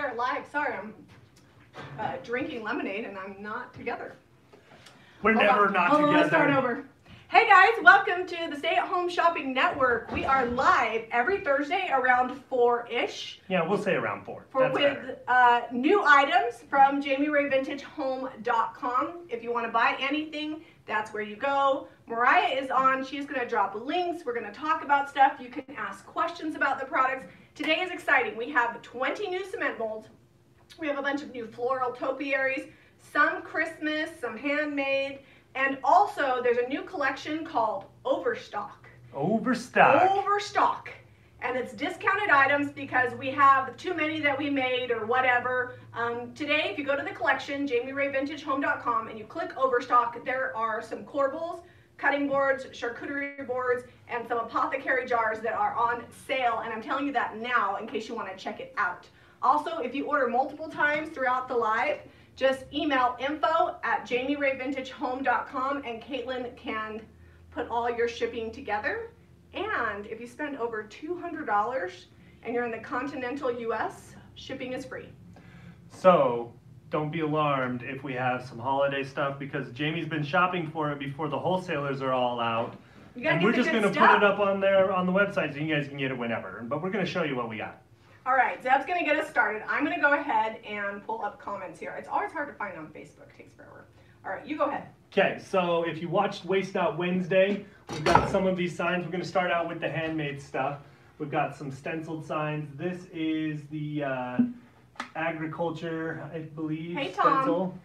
we are live. Sorry, I'm uh, drinking lemonade and I'm not together. We're Hold never on. not Hold on, together. let's start over. Hey guys, welcome to the Stay at Home Shopping Network. We are live every Thursday around 4 ish Yeah, we'll say around four. for That's with uh, new items from JamiRayVintageHome.com. If you want to buy anything, that's where you go. Mariah is on. She's going to drop links. We're going to talk about stuff. You can ask questions about the products. Today is exciting. We have 20 new cement molds. We have a bunch of new floral topiaries, some Christmas, some handmade, and also there's a new collection called Overstock. Overstock. Overstock. And it's discounted items because we have too many that we made or whatever. Um, today, if you go to the collection, JamiRayVintageHome.com, and you click Overstock, there are some corbels, cutting boards, charcuterie boards, and some apothecary jars that are on sale. And I'm telling you that now in case you want to check it out. Also, if you order multiple times throughout the live, just email info at JamiRayVintageHome.com and Caitlin can put all your shipping together. And if you spend over $200 and you're in the continental US, shipping is free. So don't be alarmed if we have some holiday stuff because Jami's been shopping for it before the wholesalers are all out. And we're just gonna put it up on there on the website so you guys can get it whenever. But we're gonna show you what we got. All right, Zeb's gonna get us started. I'm gonna go ahead and pull up comments here. It's always hard to find on Facebook, it takes forever. All right, you go ahead. Okay, so if you watched Waste Not Wednesday, we've got some of these signs. We're going to start out with the handmade stuff. We've got some stenciled signs. This is the uh, agriculture, I believe, Hey, Tom. stencil.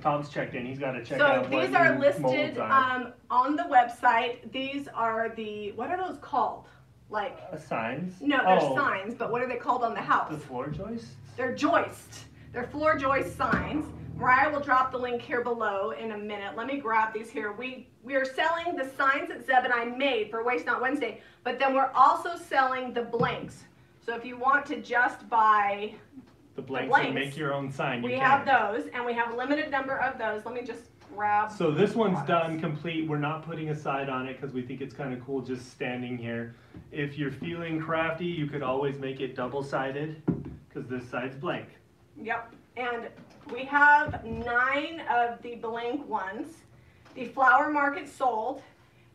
Tom's checked in. He's got to check So out what these are listed are. um, on the website. These are the, what are those called? Like, Uh, signs. no, they're oh, signs, but what are they called on the house? The floor joists. They're joists. They're floor joist signs. Mariah will drop the link here below in a minute. Let me grab these here. We we are selling the signs that Zeb and I made for Waste Not Wednesday, but then we're also selling the blanks. So if you want to just buy, The blanks, blanks. and make your own sign. You we can. have those, and we have a limited number of those. Let me just grab. So this one's products. done complete. We're not putting a side on it because we think it's kind of cool just standing here. If you're feeling crafty, you could always make it double-sided because this side's blank. Yep. And we have nine of the blank ones. The flower market sold.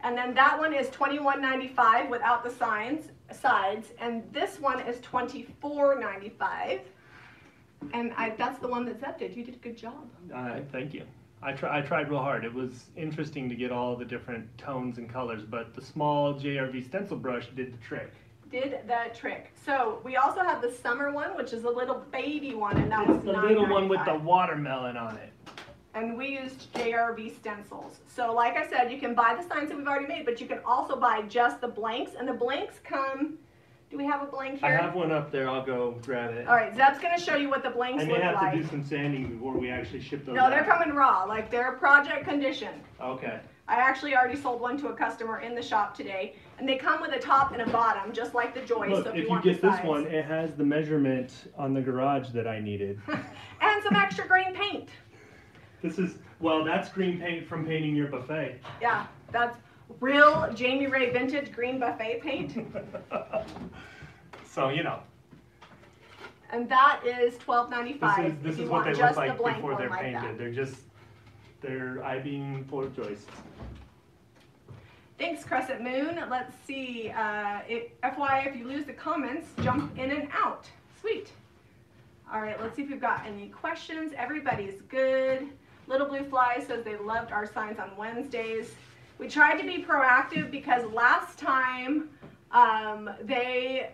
And then that one is $21.95 without the signs sides. And this one is $24.95. And I, that's the one that Zeb did. You did a good job. Uh, thank you. I, try, I tried real hard. It was interesting to get all the different tones and colors, but the small JRV stencil brush did the trick. Did the trick. So we also have the summer one, which is a little baby one, and that was the little one with the watermelon on it. And we used JRV stencils. So like I said, you can buy the signs that we've already made, but you can also buy just the blanks, and the blanks come, do we have a blank here? I have one up there. I'll go grab it. All right, Zeb's gonna show you what the blanks I may look have like. to do some sanding before we actually ship those No, they're coming raw, like they're project condition. Okay. I actually already sold one to a customer in the shop today, and they come with a top and a bottom, just like the joy. Look, so if, if you, you get this one, it has the measurement on the garage that I needed. and some extra green paint. This is, well, that's green paint from painting your buffet. Yeah, that's real Jami Ray vintage green buffet paint. so, you know, And that is twelve ninety five. this is, this is what they look like the before they're painted. They're just, they're I-beam floor joists. Thanks, Crescent Moon. Let's see. Uh, it, FYI, if you lose the comments, jump in and out. Sweet. All right, let's see if we've got any questions. Everybody's good. Little Blue Fly says they loved our signs on Wednesdays. We tried to be proactive because last time um, they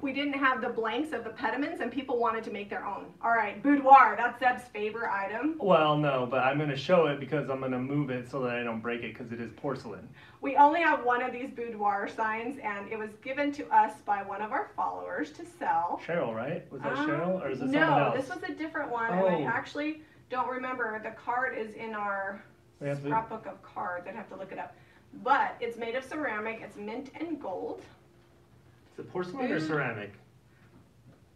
we didn't have the blanks of the pediments and people wanted to make their own. All right, boudoir. That's Zeb's favorite item. Well, no, but I'm going to show it because I'm going to move it so that I don't break it because it is porcelain. We only have one of these boudoir signs, and it was given to us by one of our followers to sell. Cheryl, right? Was that Um, Cheryl or is it no, someone else? No, this was a different one, and I Oh. actually don't remember. The card is in our We have scrapbook of cards. I'd have to look it up. But it's made of ceramic. It's mint and gold. Is it porcelain or Mm. ceramic?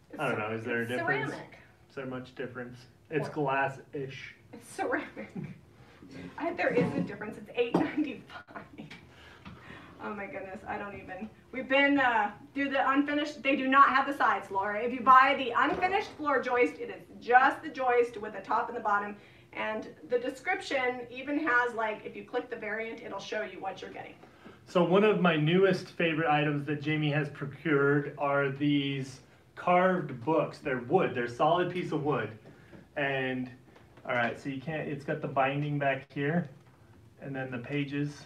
It's I don't know, is there a difference? Ceramic. Is there much difference? It's glass-ish. It's ceramic. I, there is a difference. It's eight ninety five. Oh my goodness, I don't even. We've been uh, do the unfinished. They do not have the sides, Laura. If you buy the unfinished floor joist, it is just the joist with the top and the bottom. And the description even has like, if you click the variant, it'll show you what you're getting. So one of my newest favorite items that Jami has procured are these carved books. They're wood. They're solid piece of wood. And all right, so you can't. It's got the binding back here, and then the pages.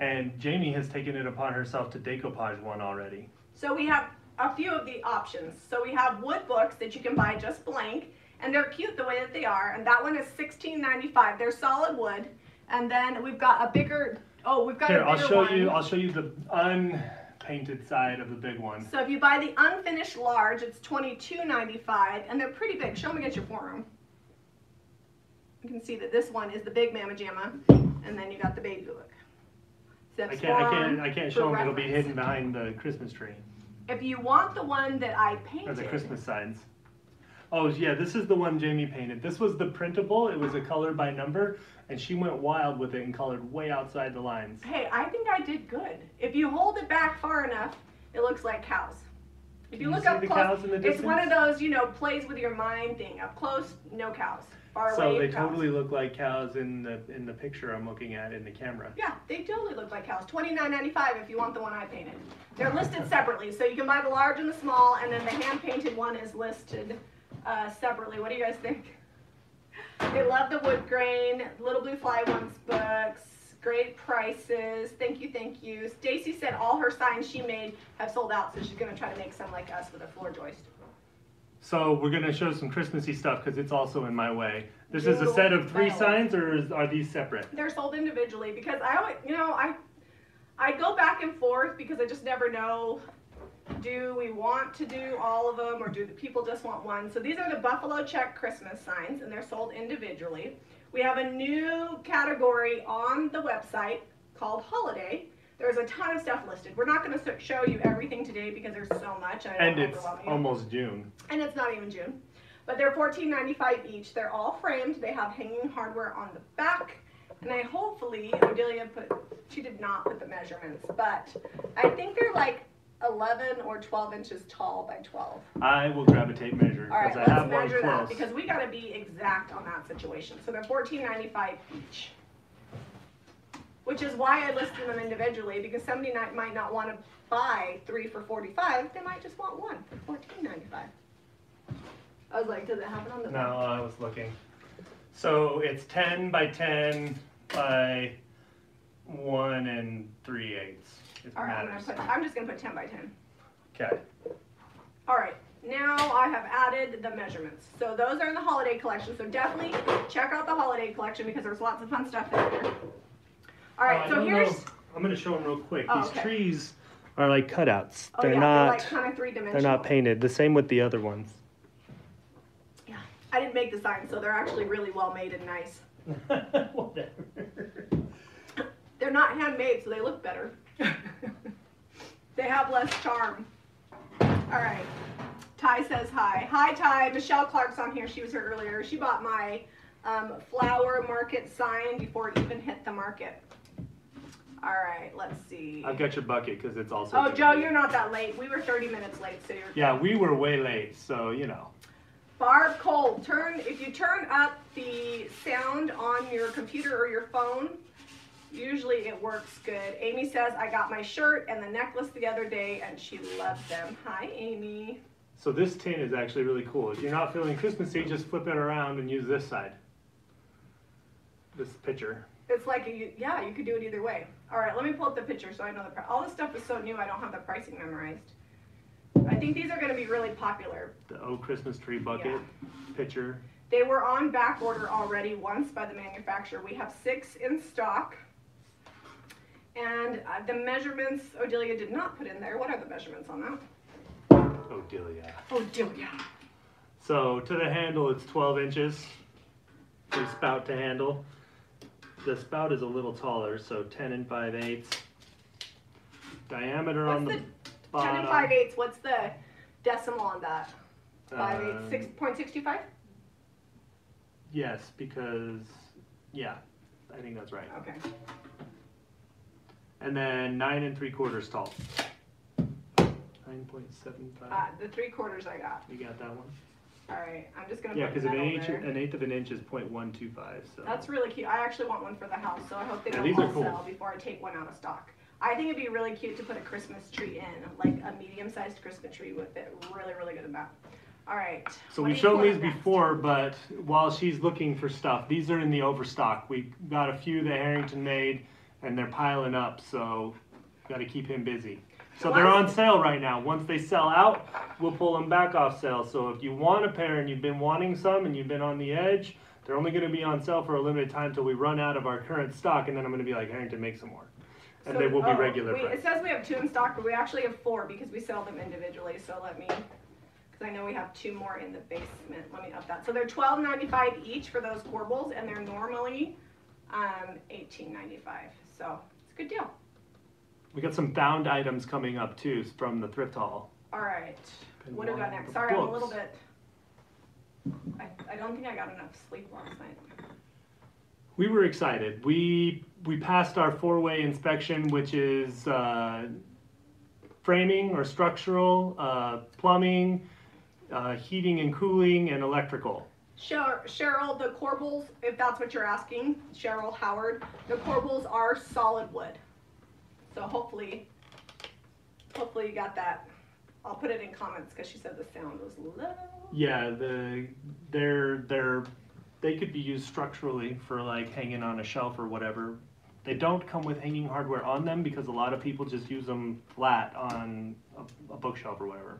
And Jami has taken it upon herself to decoupage one already. So we have a few of the options. So we have wood books that you can buy just blank, and they're cute the way that they are. And that one is $16.95. They're solid wood. And then we've got a bigger. Oh, we've got Here, a I'll bigger show one. you. I'll show you the unpainted side of the big one. So if you buy the unfinished large, it's $22.95, and they're pretty big. Show them against your forearm. You can see that this one is the big Mama Jamma, and then you got the baby book. I can't. I can't. I can't for show them. It'll be reference. hidden behind the Christmas tree If you want the one that I or painted, the Christmas signs. Oh yeah, this is the one Jami painted. This was the printable. It was a color by number, and she went wild with it and colored way outside the lines. hey, I think I did good. If you hold it back far enough, it looks like cows. If you you look see up the close, cows in the it's one of distance? those, you know, plays with your mind thing. Up close, no cows. So they cows. totally look like cows in the in the picture I'm looking at in the camera. Yeah, they totally look like cows. Twenty nine ninety five if you want the one I painted. They're listed separately, so you can buy the large and the small, and then the hand painted one is listed uh, separately. What do you guys think? They love the wood grain, Little Blue Fly Ones books, great prices. Thank you, thank you. Stacy said all her signs she made have sold out, so she's gonna try to make some like us with a floor joist. So we're gonna show some Christmassy stuff because it's also in my way. This is a set of three signs, or is, are these separate? they're sold individually because I always, you know, I I go back and forth because I just never know. Do we want to do all of them or do the people just want one? So these are the Buffalo Check Christmas signs and they're sold individually. We have a new category on the website called Holiday. There's a ton of stuff listed. We're not going to show you everything today because there's so much. And it's almost June. and it's not even June. But they're $14.95 each. They're all framed. They have hanging hardware on the back. And I hopefully, Odelia put, she did not put the measurements, but I think they're like 11 or 12 inches tall by 12. I will grab a tape measure All right, because I have one measure that because we got to be exact on that situation. So they're $14.95 each. Which is why I listed them individually because somebody not, might not want to buy three for 45. They might just want one for $14.95. I was like, does it happen on the No, I was looking. So it's ten by ten by one and three eighths. If it All right, I'm, gonna put, I'm just gonna put 10 by 10. Okay. All right, now I have added the measurements. So those are in the holiday collection. So definitely check out the holiday collection because there's lots of fun stuff in there. All right, Oh, so here's. I'm gonna show them real quick. Oh, These okay. trees are like cutouts. Oh they're yeah, not. they're like kind of three they're not painted. The same with the other ones. Yeah, I didn't make the signs, so they're actually really well made and nice. Whatever. They're not handmade, so they look better. they have less charm. All right. Ty says hi. Hi, Ty. Michelle Clark's on here. She was here earlier. She bought my um, flower market sign before it even hit the market. All right, let's see. I've got your bucket because it's also. Oh. Joe, you're not that late. We were 30 minutes late, so you're. Yeah, we were way late, so you know. Barb Cole, turn if you turn up the sound on your computer or your phone, usually it works good. Amy says I got my shirt and the necklace the other day and she loved them. Hi Amy. So this tin is actually really cool. If you're not feeling Christmassy, just flip it around and use this side. This picture. It's like a, yeah, you could do it either way. All right, let me pull up the picture so I know the pri- all this stuff is so new. I don't have the pricing memorized. I think these are going to be really popular. The old Christmas tree bucket picture. They were on back order already once by the manufacturer. We have six in stock. And uh, the measurements Odelia did not put in there. What are the measurements on that? Oh, Delia. Odelia. So to the handle, it's 12 inches. Spout to handle. The spout is a little taller, so 10 and 5 eighths. Diameter on What's the, the bottom. 10 and 5 eighths? What's the decimal on that? 5 um, eighths, 6.65? Yes, because yeah, I think that's right. Okay. and then nine and three quarters tall. 9.75. Uh, the three quarters I got. You got that one? All right, I'm just gonna Yeah, put because an metal inch, there. an eighth of an inch is 0.125. So That's really cute. I actually want one for the house, so I hope they Yeah, don't are all cool. sell before I take one out of stock. I think it'd be really cute to put a Christmas tree in, like a medium-sized Christmas tree with it really, really good amount. All right. So what we've do you shown these next? before, but while she's looking for stuff, these are in the overstock. We got a few that Harrington made, and they're piling up. So got to keep him busy. So they're on sale right now. Once they sell out, we'll pull them back off sale. So if you want a pair and you've been wanting some and you've been on the edge, they're only going to be on sale for a limited time till we run out of our current stock, and then I'm going to be like Harrington, make some more, and So- they will be oh, regular price. It says we have two in stock, but we actually have four because we sell them individually, so let me, because I know we have two more in the basement, let me up that. So they're $12.95 each for those corbels, and they're normally, um, eighteen ninety-five, so it's a good deal. We got some found items coming up too from the thrift haul. All right, Been what do we got next? Sorry, I'm a little books. bit, I, I don't think I got enough sleep last night. We were excited. We we passed our four-way inspection, which is uh, framing or structural, uh, plumbing, uh, heating and cooling, and electrical. Cheryl, Cheryl, the corbels, if that's what you're asking, Cheryl Howard, the corbels are solid wood. So hopefully, hopefully you got that. I'll put it in comments because she said the sound was low. Yeah, the they're they're they could be used structurally for like hanging on a shelf or whatever. They don't come with hanging hardware on them because a lot of people just use them flat on a, a bookshelf or whatever.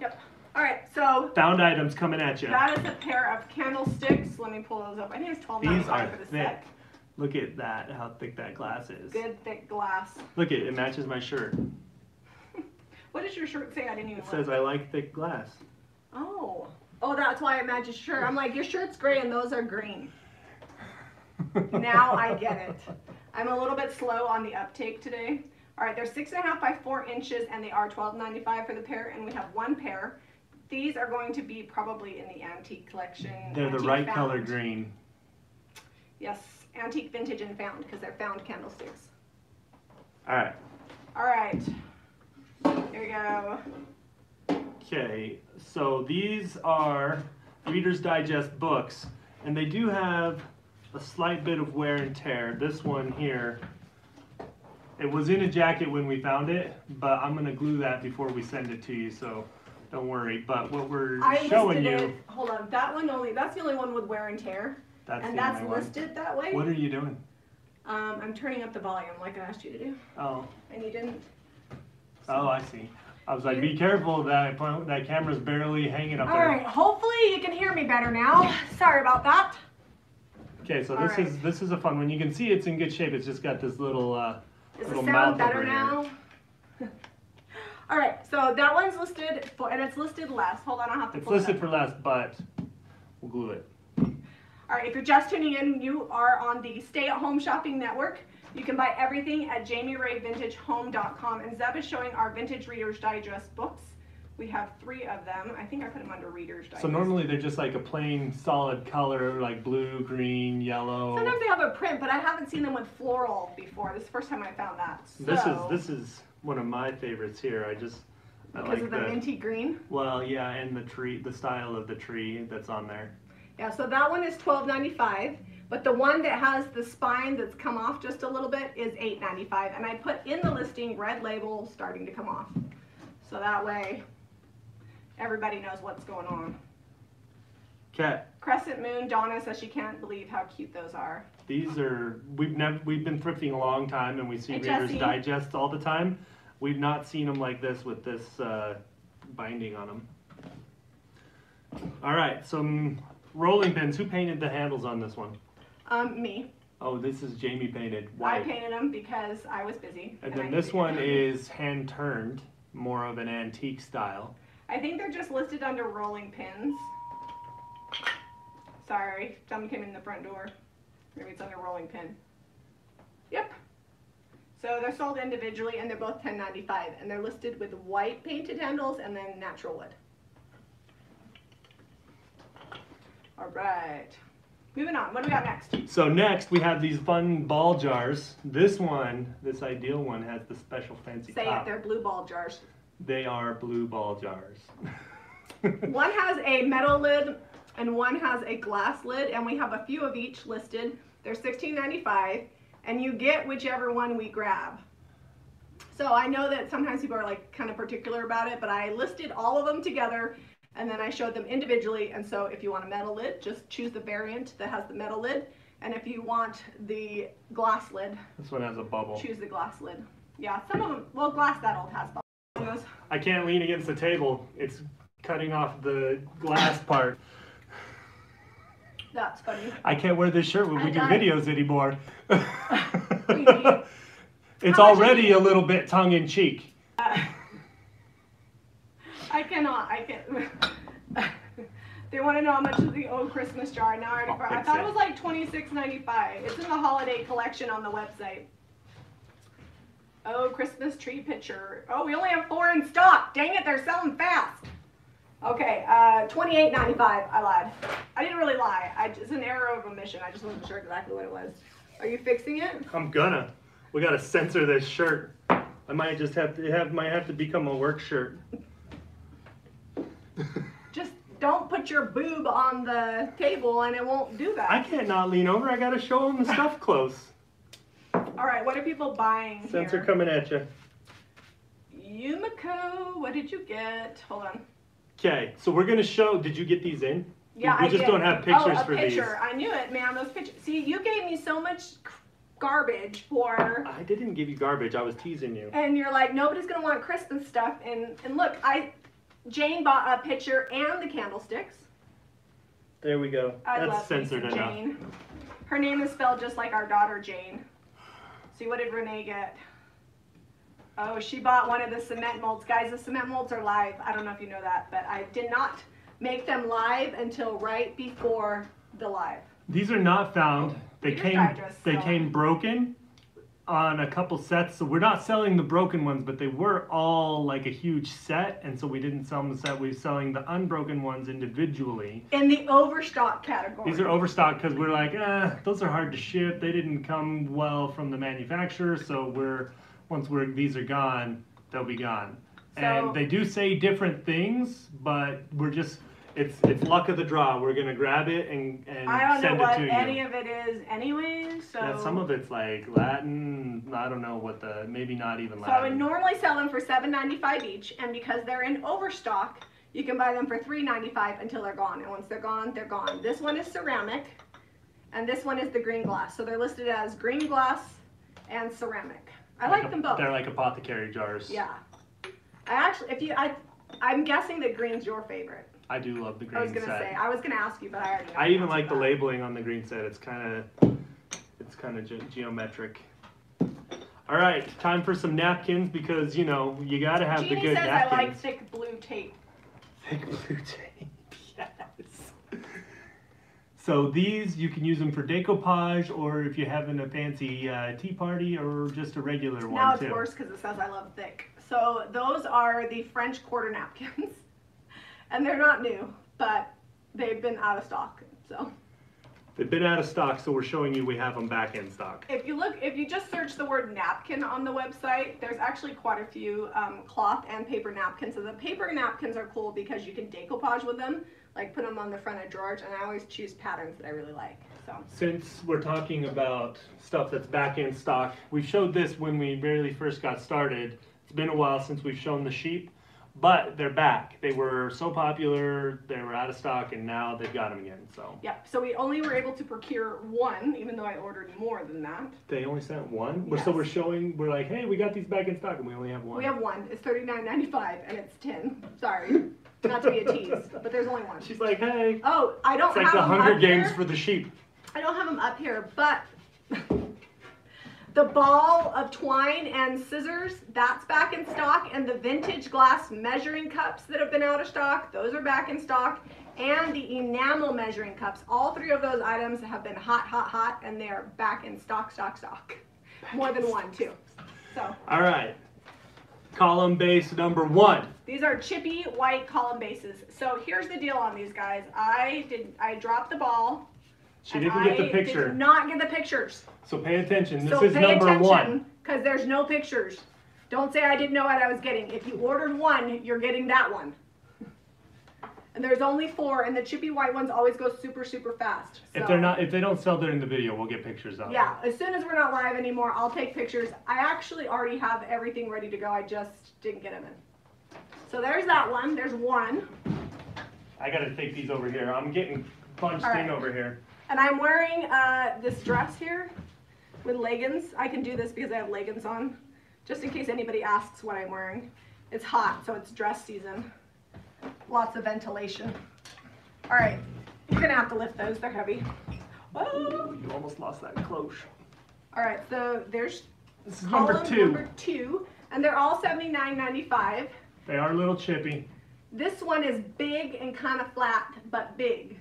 Yep. All right, so Found items coming at you. that is a pair of candlesticks. Let me pull those up. I think it's twelve ninety These are five for the thick. set. Look at that, how thick that glass is. Good thick glass. Look at it, it matches my shirt. What does your shirt say? I didn't even It look. says I like thick glass. Oh. Oh, that's why it matches your shirt. I'm like, your shirt's gray and those are green. Now I get it. I'm a little bit slow on the uptake today. All right, they're six and a half by four inches, and they are twelve ninety five for the pair, and we have one pair. These are going to be probably in the antique collection. They're the right found. color green. Yes, antique, vintage, and found because they're found candlesticks. All right. All right, here we go. Okay, so these are Reader's Digest books, and they do have a slight bit of wear and tear. This one here, it was in a jacket when we found it, but I'm gonna glue that before we send it to you, so don't worry. But what we're I showing you, it. Hold on, that one only. That's the only one with wear and tear, that's and the that's only one. listed that way. What are you doing? Um, I'm turning up the volume like I asked you to do, Oh, and you didn't. oh, I see. I was like, be careful, that that camera's barely hanging up All there. right, hopefully you can hear me better now. Sorry about that. Okay, so All this right. is this is a fun one. You can see it's in good shape. It's just got this little. Uh, the Little sound mouth better now? All right, so that one's listed for, and it's listed less. Hold on, I'll have to. it's pull it listed for less, but we'll glue it. All right, if you're just tuning in, you are on the Stay at Home Shopping Network. You can buy everything at JamiRayVintageHome.com, and Zeb is showing our Vintage Reader's Digest books. We have three of them. I think I put them under Reader's Digest. So normally they're just like a plain solid color, like blue, green, yellow. Sometimes they have a print, but I haven't seen them with floral before. This is the first time I found that. So, This is this is one of my favorites here. I just I because like of the the minty green. well, yeah, and the tree, the style of the tree that's on there. Yeah, so that one is twelve ninety five, but the one that has the spine that's come off just a little bit is eight ninety five, and I put in the listing red label starting to come off, so that way everybody knows what's going on. Okay, Crescent Moon Donna says she can't believe how cute those are. these are we've never we've been thrifting a long time, and we see Reader's Jesse. Digest all the time. We've not seen them like this with this uh, binding on them. All right, some rolling pins. Who painted the handles on this one? Um, me. Oh, this is Jami painted I painted them because I was busy. And I then needed this one them. is hand turned, more of an antique style. I think they're just listed under rolling pins. Sorry, someone came in the front door. Maybe it's under rolling pin. Yep. So they're sold individually and they're both ten ninety five and they're listed with white painted handles and then natural wood. All right. moving on. What do we got next? So next we have these fun ball jars. This one, this ideal one, has the special fancy Say it, top. they're blue ball jars. They are blue ball jars. One has a metal lid and one has a glass lid, and we have a few of each listed. They're $16.95, and you get whichever one we grab. So I know that sometimes people are like kind of particular about it, but I listed all of them together and then I showed them individually. And so if you want a metal lid, just choose the variant that has the metal lid. And if you want the glass lid, this one has a bubble. choose the glass lid. Yeah, some of them, well, glass that old has bubbles. I can't lean against the table. It's cutting off the glass part. That's funny. I can't wear this shirt when we I do videos anymore. it's How already a little bit tongue in cheek. Uh, I cannot. I can't. they want to know how much is the old Christmas jar. Now I already. I thought it. it was like twenty six ninety five. It's in the holiday collection on the website. Oh, Christmas tree picture. Oh, we only have four in stock. Dang it, they're selling fast. Okay, uh, twenty eight ninety five. I lied. I didn't really lie. I, it's an error of omission. I just wasn't sure exactly what it was. Are you fixing it? I'm gonna. We gotta censor this shirt. I might just have to have might have to become a work shirt. Just don't put your boob on the table and it won't do that. I can't not lean over. I gotta show them the stuff close. All right, what are people buying Censor here? coming at you. Yumiko, what did you get? Hold on. Okay, so we're gonna show. Did you get these in? Yeah, we I just did. don't have pictures oh, a for picture. I knew it, man. Those pictures. See, you gave me so much garbage for. I didn't give you garbage. I was teasing you. and you're like, nobody's gonna want Christmas stuff. And and look, I, Jane bought a picture and the candlesticks. There we go. I That's love censored Lisa enough. Jane. Her name is spelled just like our daughter Jane. See, what did Renee get? Oh, she bought one of the cement molds. Guys, the cement molds are live. I don't know if you know that, but I did not make them live until right before the live. These are not found. They Reader's came. Digest, They so- came broken on a couple sets. So we're not selling the broken ones, but they were all like a huge set, and so we didn't sell them the set. We're selling the unbroken ones individually. In the overstock category. These are overstocked because we're like, eh, those are hard to ship. They didn't come well from the manufacturer, so we're once we're these are gone, they'll be gone. So- and they do say different things, but we're just it's it's luck of the draw. We're gonna grab it and and I don't send know it what to any you. of it is anyways, so. Yeah, some of it's like Latin. I don't know what the maybe not even So I would normally sell them for $7.95 each, and because they're in overstock, you can buy them for $3.95 until they're gone. And once they're gone, they're gone. This one is ceramic, and this one is the green glass. So they're listed as green glass and ceramic. I like a- them both. They're like apothecary jars. Yeah. I actually, if you, I, I'm guessing that green's your favorite. I do love the green set. I was gonna set. say, I was gonna ask you, but I already. I even like the that. labeling on the green set. It's kind of, it's kind of ge- geometric. All right, time for some napkins because you know you gotta have the Jeannie good says I like thick blue tape. Thick blue tape. Yes. So these you can use them for decoupage, or if you're having a fancy uh, tea party, or just a regular one Now it's too. worse because it says I love thick. So those are the French quarter napkins, and they're not new, but they've been out of stock. So They've been out of stock, so we're showing you we have them back in stock. if you look, if you just search the word napkin on the website, there's actually quite a few um, cloth and paper napkins. So the paper napkins are cool because you can decoupage with them, like put them on the front of drawers, and I always choose patterns that I really like. So Since we're talking about stuff that's back in stock, we showed this when we barely first got started. It's been a while since we've shown the sheep, but they're back. They were so popular, they were out of stock, and now they've got them again. So yeah, so we only were able to procure one, even though I ordered more than that. they only sent one. We're So Yes. we're showing, we're like, hey, we got these back in stock, and we only have one. We have one. It's thirty nine ninety five, and it's ten. Sorry, not to be a tease, but there's only one. She's like, hey, Oh, I don't it's like have the them Hunger up Games here. for the sheep. I don't have them up here, but the ball of twine and scissors that's back in stock, and the vintage glass measuring cups that have been out of stock, those are back in stock, and the enamel measuring cups. All three of those items have been hot, hot, hot, and they are back in stock, stock, stock. More than one too. So. All right, column base number one. These are chippy white column bases. So here's the deal on these guys. I did I dropped the ball She And didn't get the I picture. Did not get the pictures. So pay attention. This so is pay number attention, one. Because there's no pictures. Don't say I didn't know what I was getting. If you ordered one, you're getting that one. And there's only four, and the chippy white ones always go super, super fast. If they're not, if they don't sell during the video, we'll get pictures of. Yeah, as soon as we're not live anymore, I'll take pictures. I actually already have everything ready to go. I just didn't get them in. So there's that one. There's one. I gotta take these over here. I'm getting All right. in over here. And I'm wearing uh, this dress here with leggings. I can do this because I have leggings on, just in case anybody asks what I'm wearing. It's hot, so it's dress season. Lots of ventilation. All right, you're gonna have to lift those. They're heavy. Whoa. You almost lost that cloche. All right, so there's This is number two. number two, and they're all $79.95. They are a little chippy. This one is big and kind of flat, but big.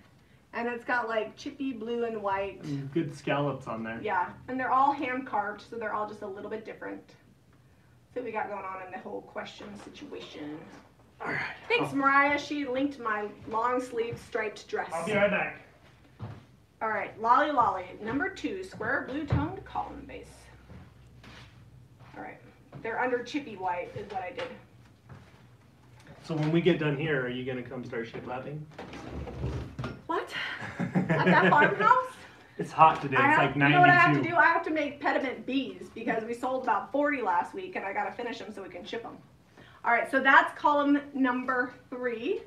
And it's got like chippy blue and white. and Good scallops on there. Yeah, and they're all hand carved, so they're all just a little bit different. What we got going on in the whole question situation. All right. Thanks, Mariah. She linked my long sleeve striped dress. I'll be right back. All right, Lolly Lolly, number two, square blue toned column base. All right, they're under chippy white is what I did. So when we get done here, are you gonna come start shiplapping? What? At that farmhouse? It's hot today. I It's have, like you know what I have to do? I have to make pediment bees because we sold about 40 last week and I got to finish them so we can ship them. All right, so that's column number three.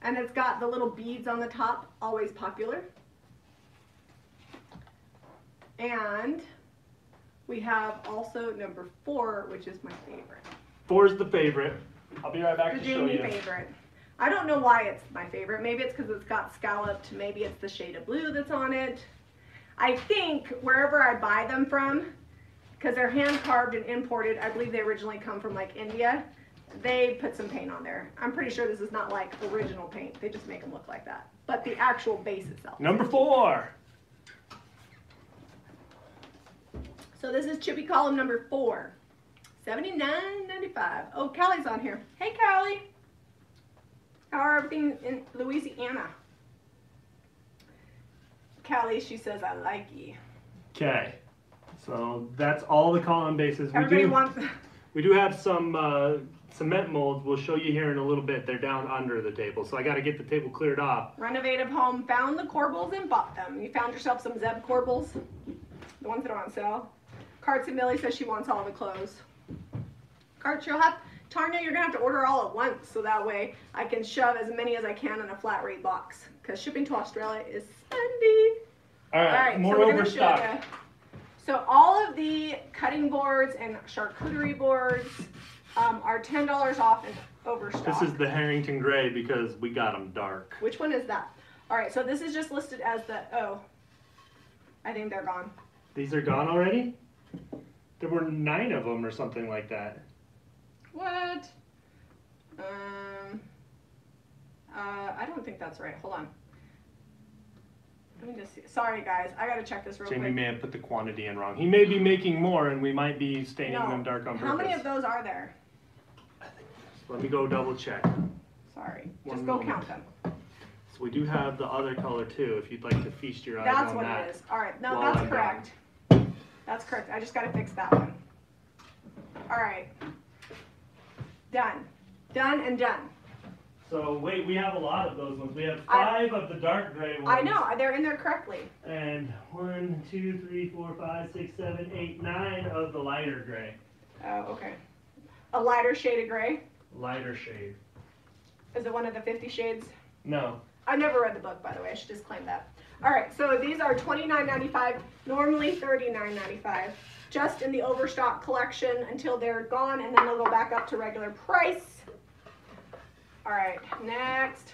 And it's got the little beads on the top, always popular. And we have also number four, which is my favorite. Four is the favorite. I'll be right back The to show Jami you. favorite. I don't know why it's my favorite. Maybe it's because it's got scalloped. Maybe it's the shade of blue that's on it. I think wherever I buy them from, because they're hand carved and imported, I believe they originally come from like India. They put some paint on there. I'm pretty sure this is not like original paint. They just make them look like that. But the actual base itself. Number four. So this is chippy column number four. Seventy-nine ninety-five. Oh, Callie's on here. Hey, Callie. How are everything in Louisiana? Callie, she says, I like you. Okay. So that's all the column bases. We do, wants, we do have some uh, cement molds. We'll show you here in a little bit. They're down under the table, so I got to get the table cleared off. renovative home, found the corbels and bought them. You found yourself some Zeb corbels, the ones that are on sale. Carts and Millie says she wants all the clothes. Carts, you'll have, Tanya, you're gonna have to order all at once, so that way I can shove as many as I can in a flat rate box. Cause shipping to Australia is spendy. All right. Alright, more so we're gonna show overstock. So all of the cutting boards and charcuterie boards um, are ten dollars off and overstock. This is the Harrington Gray because we got them dark. Which one is that? All right, so this is just listed as the, oh, I think they're gone. These are gone already? There were nine of them or something like that. What? Um, uh, I don't think that's right. Hold on. Let me just see. Sorry, guys. I gotta check this real Jami quick. may have put the quantity in wrong. He may be making more and we might be staining No. them dark on purpose. How many of those are there? Let me go double check. Sorry. One Just go moment. count them. So we do have the other color too, if you'd like to feast your eyes That's on what it is. All right, no, that's I'm correct. That's correct. I just gotta fix that one. All right. Done. Done and done. So wait, we have a lot of those ones. We have I- five of the dark gray ones. I know, they're in there correctly. And one, two, three, four, five, six, seven, eight, nine of the lighter gray. Oh, okay. A lighter shade of gray. Lighter shade. Is it one of the Fifty Shades? No. I never read the book, by the way. I should just claim that. All right, so these are $29.95, normally $39.95, just in the Overstock collection until they're gone, and then they'll go back up to regular price. All right, next.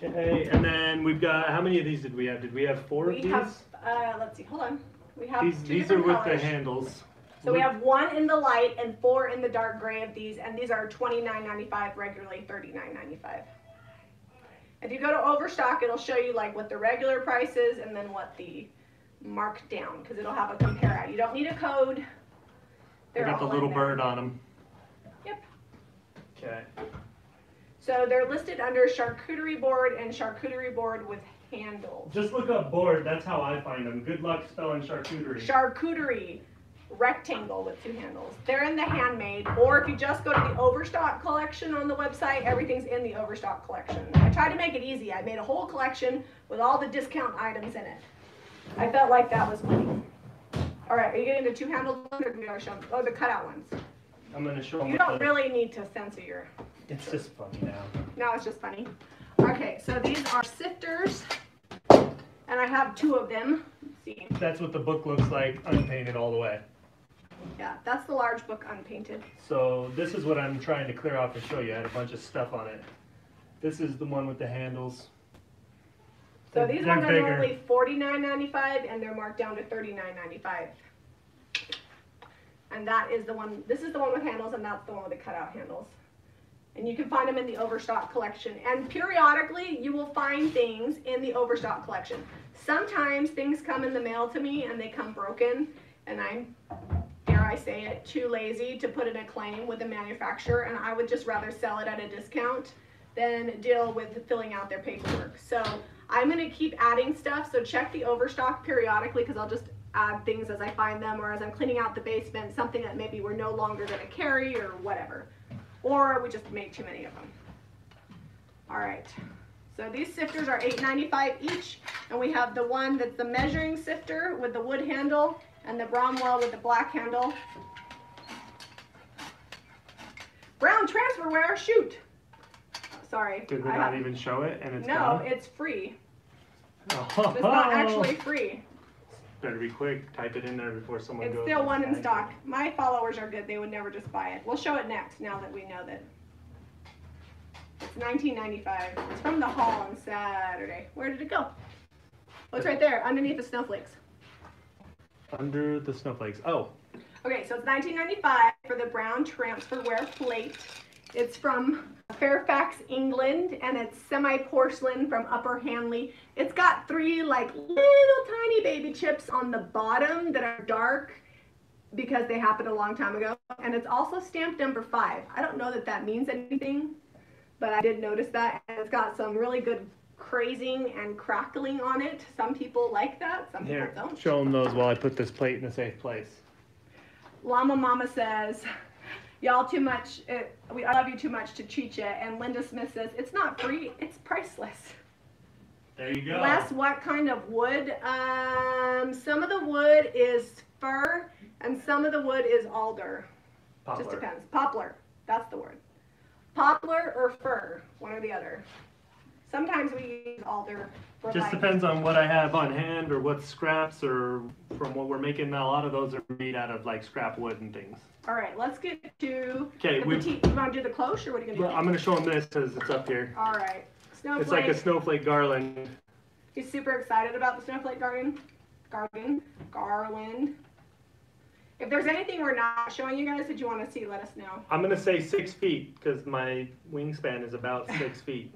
Okay, and then we've got, how many of these did we have? Did we have four of these? have, uh, let's see, hold on. We have These, these are with colors. the handles. So we have one in the light and four in the dark gray of these, and these are $29.95, regularly $39.95. If you go to Overstock, it'll show you like what the regular price is and then what the marked down, because it'll have a compare out. You don't need a code. They They're got the little there. bird on them. Yep. Okay. So they're listed under charcuterie board and charcuterie board with handle. Just look up board. That's how I find them. Good luck spelling charcuterie. Charcuterie rectangle with two handles. They're in the handmade, or if you just go to the Overstock collection on the website, everything's in the Overstock collection. I tried to make it easy. I made a whole collection with all the discount items in it. I felt like that was winning. All right, are you getting the two handled ones or do we gotta show 'em? Oh, the cutout ones. I'm gonna show them. You don't really need to censor your. It's just funny now. Now it's just funny. Okay, so these are sifters, and I have two of them. Let's see. That's what the book looks like, unpainted all the way. Yeah, that's the large book unpainted. So this is what I'm trying to clear off and show you. I had a bunch of stuff on it. This is the one with the handles. So They're- these ones are bigger. normally forty-nine ninety-five, and they're marked down to thirty-nine ninety-five. And that is the one. This is the one with handles, and that's the one with the cutout handles. And you can find them in the Overstock collection. And periodically, you will find things in the Overstock collection. Sometimes things come in the mail to me, and they come broken, and I'm dare I say it, too lazy to put in a claim with the manufacturer, and I would just rather sell it at a discount than deal with filling out their paperwork. So I'm gonna keep adding stuff, so check the overstock periodically, because I'll just add things as I find them, or as I'm cleaning out the basement, something that maybe we're no longer gonna carry, or whatever. Or we just made too many of them. All right, so these sifters are $8.95 each, and we have the one that's the measuring sifter with the wood handle, and the Bromwell with the black handle. Brown transferware, shoot. Sorry. Did we I not have- even show it and it's No, gone? it's free. It's not actually free. Better be quick. Type it in there before someone It's goes. still one in stock. My followers are good. They would never just buy it. We'll show it next now that we know that. It's 1995. It's from the hall on Saturday. Where did it go? Oh, it's right there, underneath the snowflakes. Under the snowflakes. Oh, Okay, so it's 1995 for the brown transferware plate. It's from Fairfax, England, and it's semi-porcelain from Upper Hanley. It's got three like little tiny baby chips on the bottom that are dark because they happened a long time ago. And it's also stamped number five. I don't know that that means anything, but I did notice that. And it's got some really good crazing and crackling on it. Some people like that, some here. people don't. Show them those while I put this plate in a safe place. Llama Mama says, "Y'all too much. uh we I love you too much to cheat ya." And Linda Smith says, "It's not free. It's priceless." There you go. Les, what kind of wood? Um, some of the wood is fir, and some of the wood is alder. Poplar. Just depends. Poplar. That's the word. Poplar or fir, one or the other. Sometimes we use alder Just depends on what I have on hand or what scraps or from what we're making. Now, A lot of those are made out of like scrap wood and things. All right, let's get to Okay, we. want to do the cloche, or what are you gonna Well, do? I'm gonna show them this because it's up here. All right. Snowflake. It's like a snowflake garland. He's super excited about the snowflake garden. Garden. Garland. If there's anything we're not showing you guys that you want to see, let us know. I'm gonna say six feet because my wingspan is about six feet.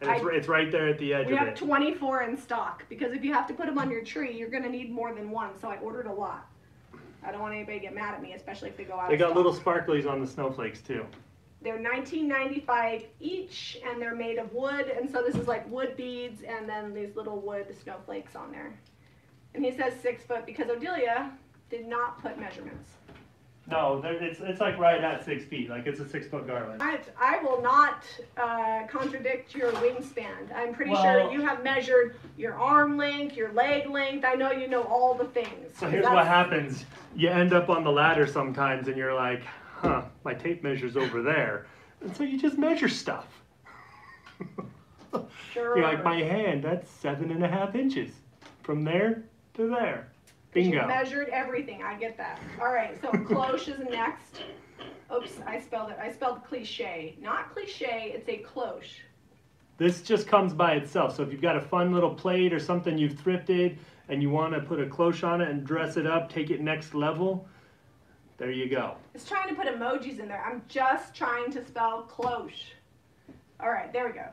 And it's, I- it's right there at the edge We of have it. 24 in stock because if you have to put them on your tree, you're going to need more than one. So I ordered a lot. I don't want anybody to get mad at me, especially if they go out They of got stock. little sparklies on the snowflakes too. They're 19.95 each, and they're made of wood. And so this is like wood beads, and then these little wood snowflakes on there. And he says six foot because Odelia did not put measurements. No, it's it's like right at six feet. Like it's a six foot garland. I, I will not uh, contradict your wingspan. I'm pretty Well- sure you have measured your arm length, your leg length. I know you know all the things. So here's what happens. You end up on the ladder sometimes and you're like, huh, my tape measure's over there. And so you just measure stuff. Sure. You're like, my hand, that's seven and a half inches. From there to there. You Bingo. measured everything. I get that. All right. So cloche is next. Oops, I spelled it. I spelled cliche. Not cliche. It's a cloche. This just comes by itself. So if you've got a fun little plate or something you've thrifted and you want to put a cloche on it and dress it up, take it next level, there you go. It's trying to put emojis in there. I'm just trying to spell cloche. All right. There we go.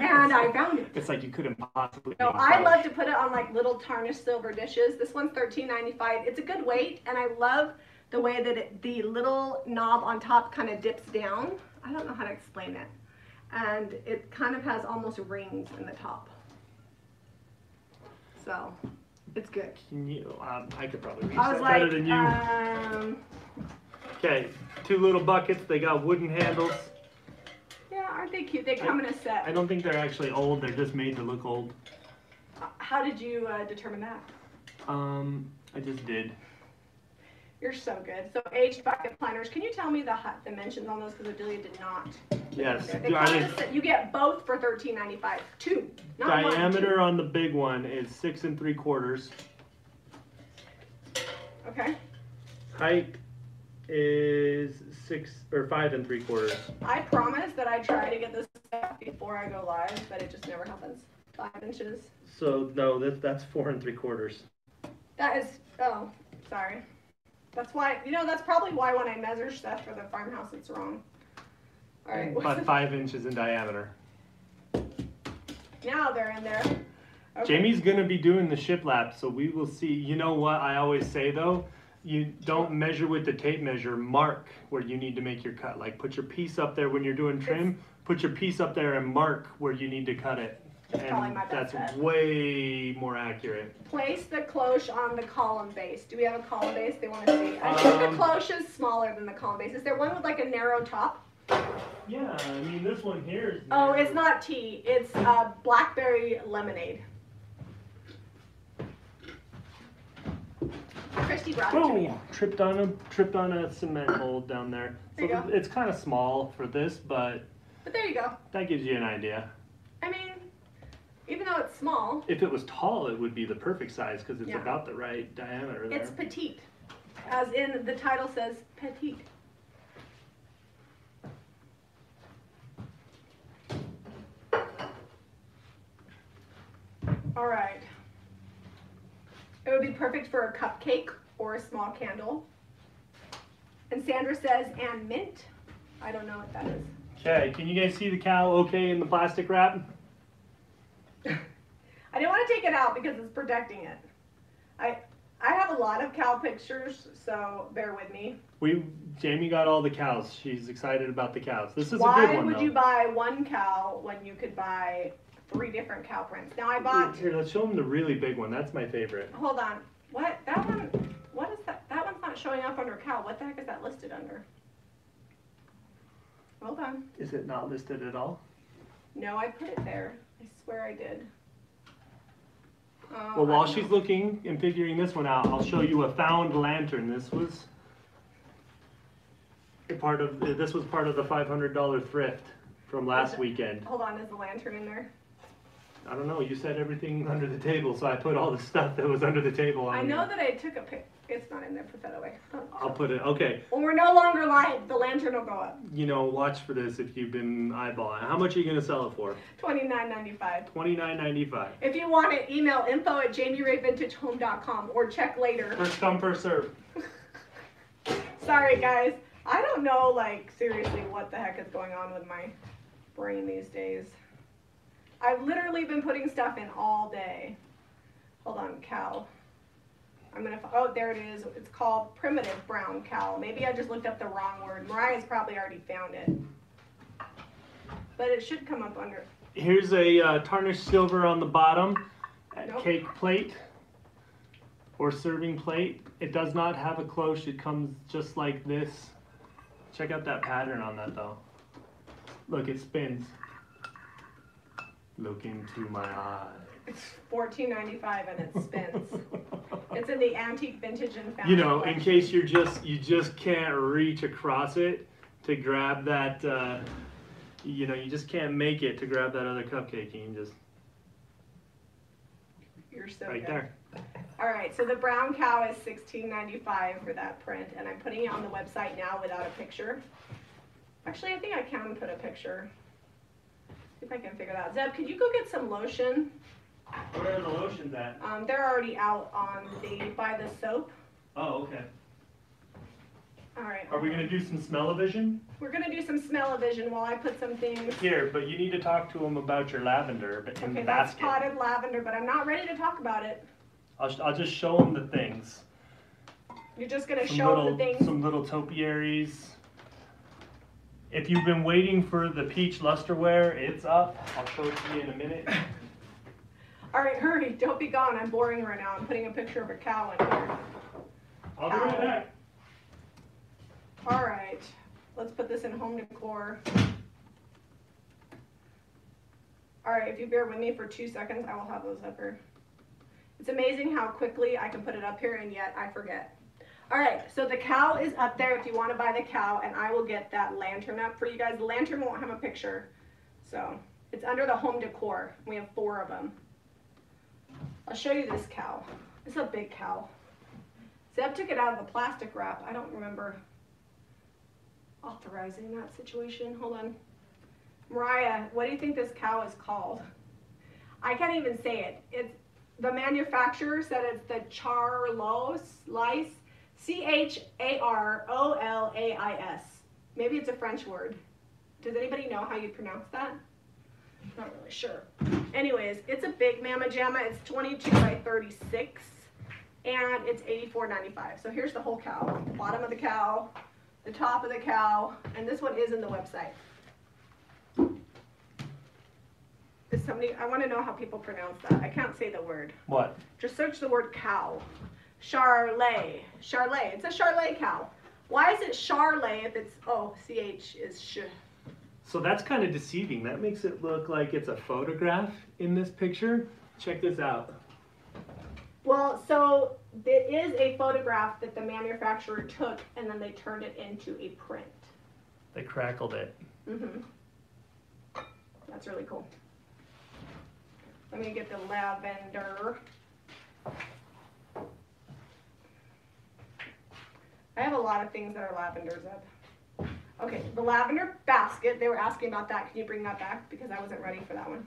And I found it. It's like you couldn't possibly. No, I love to put it on like little tarnished silver dishes. This one's $13.95. It's a good weight, and I love the way that it, the little knob on top kind of dips down. I don't know how to explain it. and it kind of has almost rings in the top. So, it's good. You, um, I could probably reach that like, better than you. um, Okay, two little buckets. They got wooden handles. Aren't they cute? They come in a set. I don't think they're actually old. They're just made to look old. How did you uh, determine that? Um, I just did. You're so good. So aged bucket planners. Can you tell me the hu- dimensions on those? Because Adelia did not. Yes. They come in a set. You get both for thirteen ninety five. Two, not one. Diameter on the big one is six and three quarters. Okay. Height is six or five and three quarters. I promise that I try to get this stuff before I go live, but it just never happens. Five inches. So no, that's that's four and three quarters. That is. Oh, sorry. That's why. You know, that's probably why when I measure stuff for the farmhouse, it's wrong. All right. About five inches in diameter. Now they're in there. Okay. Jami's gonna be doing the ship lap, so we will see. You know what I always say though? You don't measure with the tape measure, mark where you need to make your cut. Like put your piece up there when you're doing trim, put your piece up there and mark where you need to cut it. That's probably And my best that's bet. way more accurate. Place the cloche on the column base. Do we have a column base they want to see? I think Um, the cloche is smaller than the column base. Is there one with like a narrow top? Yeah, I mean this one here is. Oh, it's not tea. It's uh, blackberry lemonade. Christy brought it to me. Oh, tripped on a tripped on a cement hole down there. There So you go. it's kind of small for this, but But there you go. that gives you an idea. I mean, even though it's small, If it was tall, it would be the perfect size because it's Yeah. about the right diameter there. it's petite. As in the title says, petite. All right. It would be perfect for a cupcake or a small candle. And Sandra says, and mint. I don't know what that is. Okay, can you guys see the cow okay in the plastic wrap? I didn't want to take it out because it's protecting it. I I have a lot of cow pictures, so bear with me. We Jami got all the cows. She's excited about the cows. This is a Why good one Why would though. you buy one cow when you could buy three different cow prints? Now I bought. Here, let's show them the really big one. That's my favorite. Hold on. What that one? What is that? That one's not showing up under cow. What the heck is that listed under? Hold on. Is it not listed at all? No, I put it there. I swear I did. Oh, Well, while she's looking and figuring this one out, I'll show you a found lantern. This was a part of this was part of the five hundred dollar thrift from last weekend. Hold on. Is the lantern in there? I don't know. You said everything under the table, so I put all the stuff that was under the table on. I know there. that I took a pic. It's not in there. Put that away. I'll put it. Okay, When we're no longer live, the lantern will go up. you know, watch for this if you've been eyeballing. How much are you gonna sell it for? Twenty nine ninety five. Twenty nine ninety five. If you want it, email info at JamiRayVintageHome.com or check later. First come, first serve. Sorry, guys. I don't know, like, seriously, what the heck is going on with my brain these days. I've literally been putting stuff in all day. Hold on, cow. I'm gonna, oh, there it is. It's called primitive brown cow. Maybe I just looked up the wrong word. Mariah's probably already found it. But it should come up under, Here's a uh, tarnished silver on the bottom, Nope. cake plate or serving plate. It does not have a cloche. It comes just like this. Check out that pattern on that though. Look, it spins. Look into my eye. It's fourteen ninety-five and it spins. It's in the antique vintage and found. you know, in collection. case you're just you just can't reach across it to grab that. Uh, you know, you just can't make it to grab that other cupcake. You can just You're so right good. there. All right, so the brown cow is sixteen ninety-five for that print, and I'm putting it on the website now without a picture. Actually, I think I can put a picture. See if I can figure that out. Zeb, could you go get some lotion? Where are the lotions at? Um, they're already out on the, by the soap. Oh, okay. All right. Are we gonna do some smell-o-vision? We're gonna do some smell-o-vision while I put some things. Here, but you need to talk to them about your lavender but in Okay, the that's basket. potted lavender, but I'm not ready to talk about it. I'll, sh- I'll just show them the things. You're just gonna Some show little, them the things. some little topiaries. If If you've been waiting for the peach lusterware, it's up. I'll show it to you in a minute. All right, hurry, don't be gone. I'm boring right now. I'm putting a picture of a cow in here. I'll be right back. All right, let's put this in home decor. All right, if you bear with me for two seconds, I will have those up here. It's amazing how quickly I can put it up here and yet I forget. All right, so the cow is up there if you want to buy the cow, and I will get that lantern up for you guys. The lantern won't have a picture, so it's under the home decor. We have four of them. I'll show you this cow. It's a big cow. Zeb took it out of the plastic wrap. I don't remember authorizing that situation. Hold on. Mariah, what do you think this cow is called? I can't even say it. It's the manufacturer said it's the Charlos Lice, C H A R O L A I S. Maybe it's a French word. Does anybody know how you pronounce that? Not really sure. Anyways, it's a big Mama Jamma. It's 22 by 36 and it's $84.95. So here's the whole cow. Bottom of the cow, the top of the cow, and this one is in the website. Is somebody, I want to know how people pronounce that. I can't say the word. What? Just search the word cow. Charlet. Charlet. It's a Charlet cow. Why is it Charlet if it's, oh, CH is sh. So that's kind of deceiving. That makes it look like it's a photograph in this picture. Check this out. Well, so there is a photograph that the manufacturer took and then they turned it into a print. They crackled it. hmm That's really cool. Let me get the lavender. I have a lot of things that are lavenders up. Okay, the lavender basket, they were asking about that. Can you bring that back? Because I wasn't ready for that one.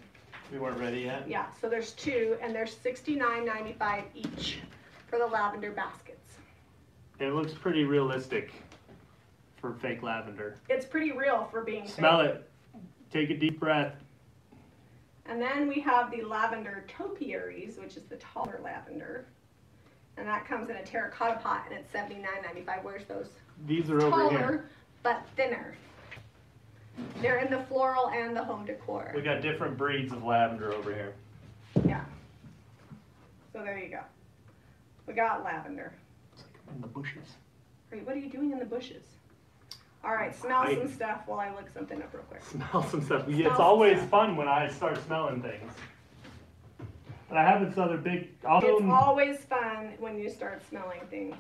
We weren't ready yet. Yeah, so there's two and they're sixty-nine ninety-five each for the lavender baskets. It looks pretty realistic for fake lavender. It's pretty real for being Smell fake. it. Take a deep breath. And then we have the lavender topiaries, which is the taller lavender. And that comes in a terracotta pot and it's seventy-nine ninety-five. Where's those? These are over here. Taller, but thinner. They're in the floral and the home decor. We got different breeds of lavender over here. Yeah. So there you go. We got lavender. In the bushes. Great. what are you doing in the bushes? All right, smell I- some stuff while I look something up real quick. Smell some stuff. Smell it's some always stuff. fun when I start smelling things. But I have this other big. Also, It's always fun when you start smelling things.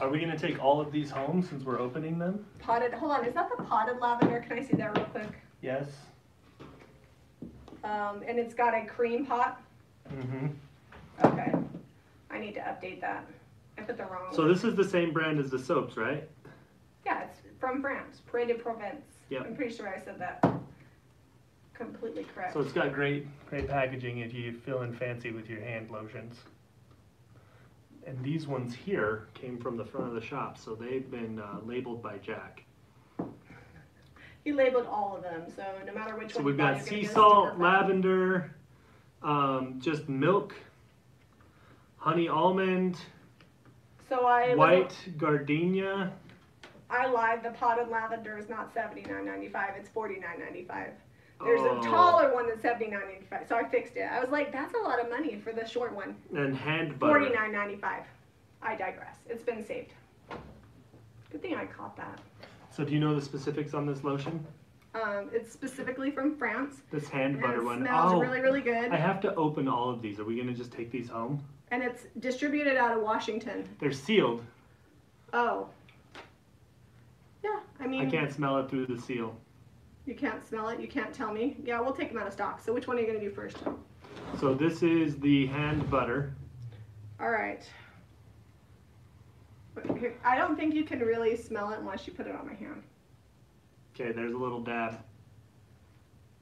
Are we gonna take all of these home since we're opening them? Potted, hold on, is that the potted lavender? Can I see that real quick? Yes. Um, and it's got a cream pot. Mm-hmm. Okay. I need to update that. I put the wrong So this is the same brand as the soaps, right? Yeah, it's from France, Pré de Provence. Yep. I'm pretty sure I said that completely correct. So it's got great, great packaging if you feeling fancy with your hand lotions. And these ones here came from the front of the shop, so they've been uh, labeled by Jack. He labeled all of them, so no matter which So one we've you buy, got you're gonna sea get a salt, sticker lavender, um, just milk, honey almond, So I was- white gardenia. I lied. The potted lavender is not seventy nine ninety five. It's forty nine ninety five. There's Oh. a taller one that's seventy nine ninety five. So I fixed it. I was like, that's a lot of money for the short one. and hand butter. Forty nine ninety five. I digress. It's been saved. Good thing I caught that. So do you know the specifics on this lotion? Um, it's specifically from France. This hand butter it one. smells oh, really, really good. I have to open all of these. Are we gonna just take these home? And it's distributed out of Washington. They're sealed. Oh. Yeah, I mean, I can't smell it through the seal. You can't smell it. You can't tell me. Yeah, we'll take them out of stock. So which one are you going to do first? So this is the hand butter. All right. Here- I don't think you can really smell it unless you put it on my hand. Okay, there's a little dab.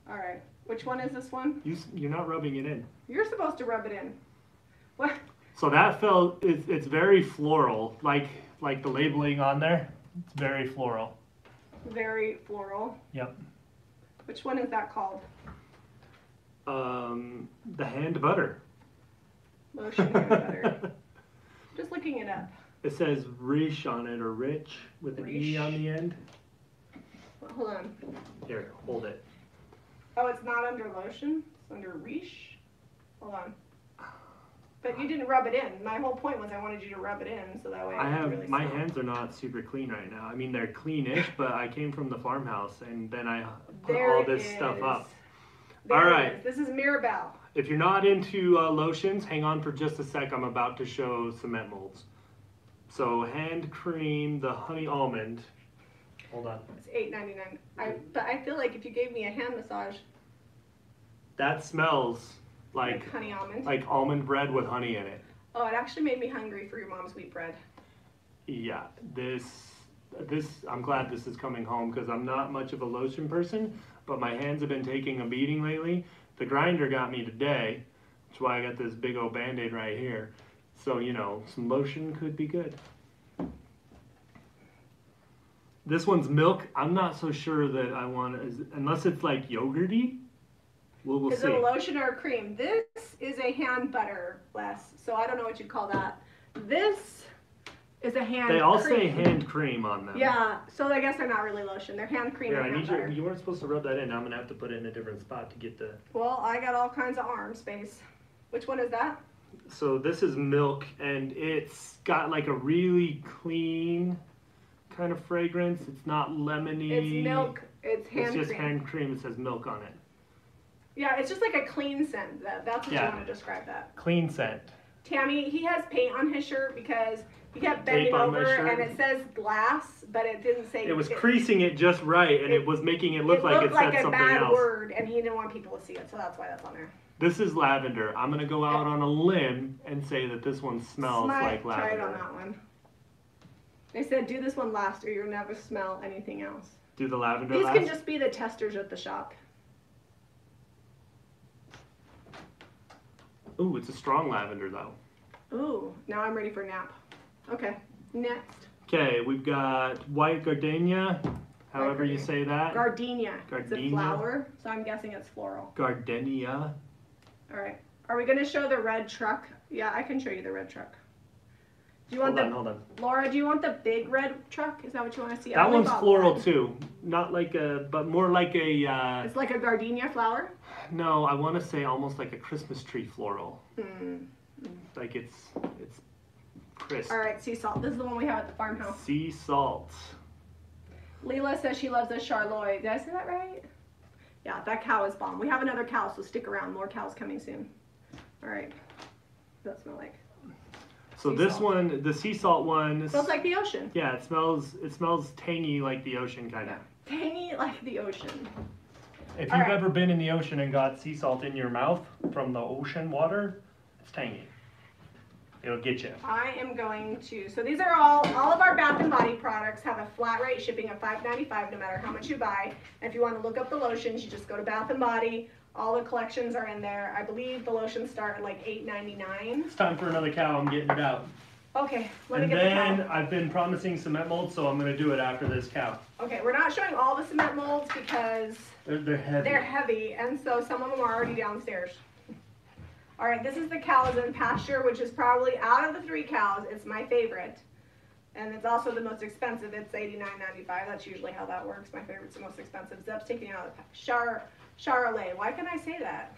All right. Which one is this one? You, you're not rubbing it in. You're supposed to rub it in. What? So that felt it's, it's very floral, like like the labeling on there. It's very floral. Very floral. Yep. Which one is that called? Um, the hand butter. Lotion and butter. Just looking it up. It says Riche on it or rich with an E on the end. Well, hold on. Here, hold it. Oh, it's not under lotion. It's under Reach. Hold on. But you didn't rub it in. My whole point was I wanted you to rub it in so that way. I have really my smell. hands are not super clean right now. I mean they're cleanish, but I came from the farmhouse and then I put There all this stuff up. There All right. is. This is Mirabelle. If you're not into uh, lotions, hang on for just a sec. I'm about to show cement molds. So hand cream, the honey almond. Hold on. It's eight ninety nine. I but I feel like if you gave me a hand massage That smells like, like honey almond. like almond bread with honey in it. oh, it actually made me hungry for your mom's wheat bread. Yeah, this this I'm glad this is coming home because I'm not much of a lotion person, but my hands have been taking a beating lately. The grinder got me today, that's why I got this big old band-aid right here. So, you know, some lotion could be good. This one's milk. I'm not so sure that I want unless it's like yogurty. We'll, we'll Is see. it a lotion or a cream? This is a hand butter, Les. So I don't know what you'd call that. This is a hand They all cream. say hand cream on them. Yeah, so I guess they're not really lotion. They're hand cream and I need butter. you. You weren't supposed to rub that in. I'm gonna have to put it in a different spot to get the. Well, I got all kinds of arm space. Which one is that? So this is milk, and it's got like a really clean kind of fragrance. It's not lemony. It's milk. It's hand It's just cream. hand cream. It says milk on it. Yeah, it's just like a clean scent. That, that's what Yeah. you want to describe that. Clean scent. Tammy, he has paint on his shirt because he kept bending over and it says glass, but it didn't say. It was creasing it just right, and it, It- was making it look like looked it said like a bad else. word, and he didn't want people to see it, so that's why that's on there. This is lavender. I'm gonna go out on a limb and say that this one smells Smite, like Try it on that one. They said do this one last, or you'll never smell anything else. Do the lavender These last. can just be the testers at the shop. Ooh, it's a strong lavender though. Ooh, now I'm ready for a nap. Okay, next. Okay, we've got white gardenia, however you say that. Gardenia. Gardenia. It's a flower, so I'm guessing it's floral. Gardenia. All right. Are we gonna show the red truck? Yeah, I can show you the red truck. Do you want Hold on, hold on. Laura? Do you want the big red truck? Is that what you want to see? That one's floral too. Not like a, but more like a, uh, It's like a gardenia flower. no, I want to say almost like a Christmas tree floral. Mm. Like it's, it's crisp. All right, sea salt. This is the one we have at the farmhouse. Sea salt. Leela says she loves the Charlotte. Did I say that right? Yeah, that cow is bomb. We have another cow, so stick around. More cows coming soon. All right. What does that smell like? So Sea this salt. one, the sea salt one, smells like the ocean. yeah, it smells, it smells tangy like the ocean kind of. Tangy like the ocean. If All you've right. ever been in the ocean and got sea salt in your mouth from the ocean water, it's tangy. It'll get you. I am going to, so these are all, all of our Bath and Body products have a flat rate shipping of $5.95 no matter how much you buy. And if you want to look up the lotions, you just go to Bath and Body. All the collections are in there. I believe the lotions start at like $8.99. It's time for another cow. I'm getting it out. Okay, let me get then the cow. I've been promising cement molds, so I'm gonna do it after this cow. Okay, we're not showing all the cement molds because They're, they're heavy. they're heavy and so some of them are already downstairs. All right, this is the cows in pasture, which is probably out of the three cows, it's my favorite. And it's also the most expensive. It's $89.95. That's usually how that works. My favorite's the most expensive. Zeb's taking out the Char Charolais. Why can I say that?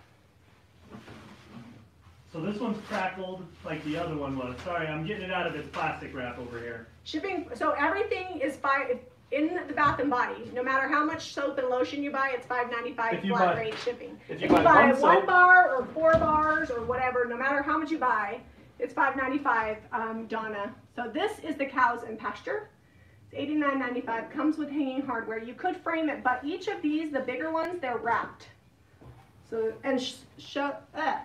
So this one's crackled like the other one was. Sorry, I'm getting it out of its plastic wrap over here. Shipping. So everything is five in the Bath and Body. No matter how much soap and lotion you buy, it's $5.95 flat buy- rate shipping. If If you you buy buy one one bar or four bars or whatever, no matter how much you buy, it's five ninety five, um, Donna. So this is the cows and pasture. It's eighty nine ninety five. Comes with hanging hardware. You could frame it, but each of these, the bigger ones, they're wrapped. So and sh- sh- uh,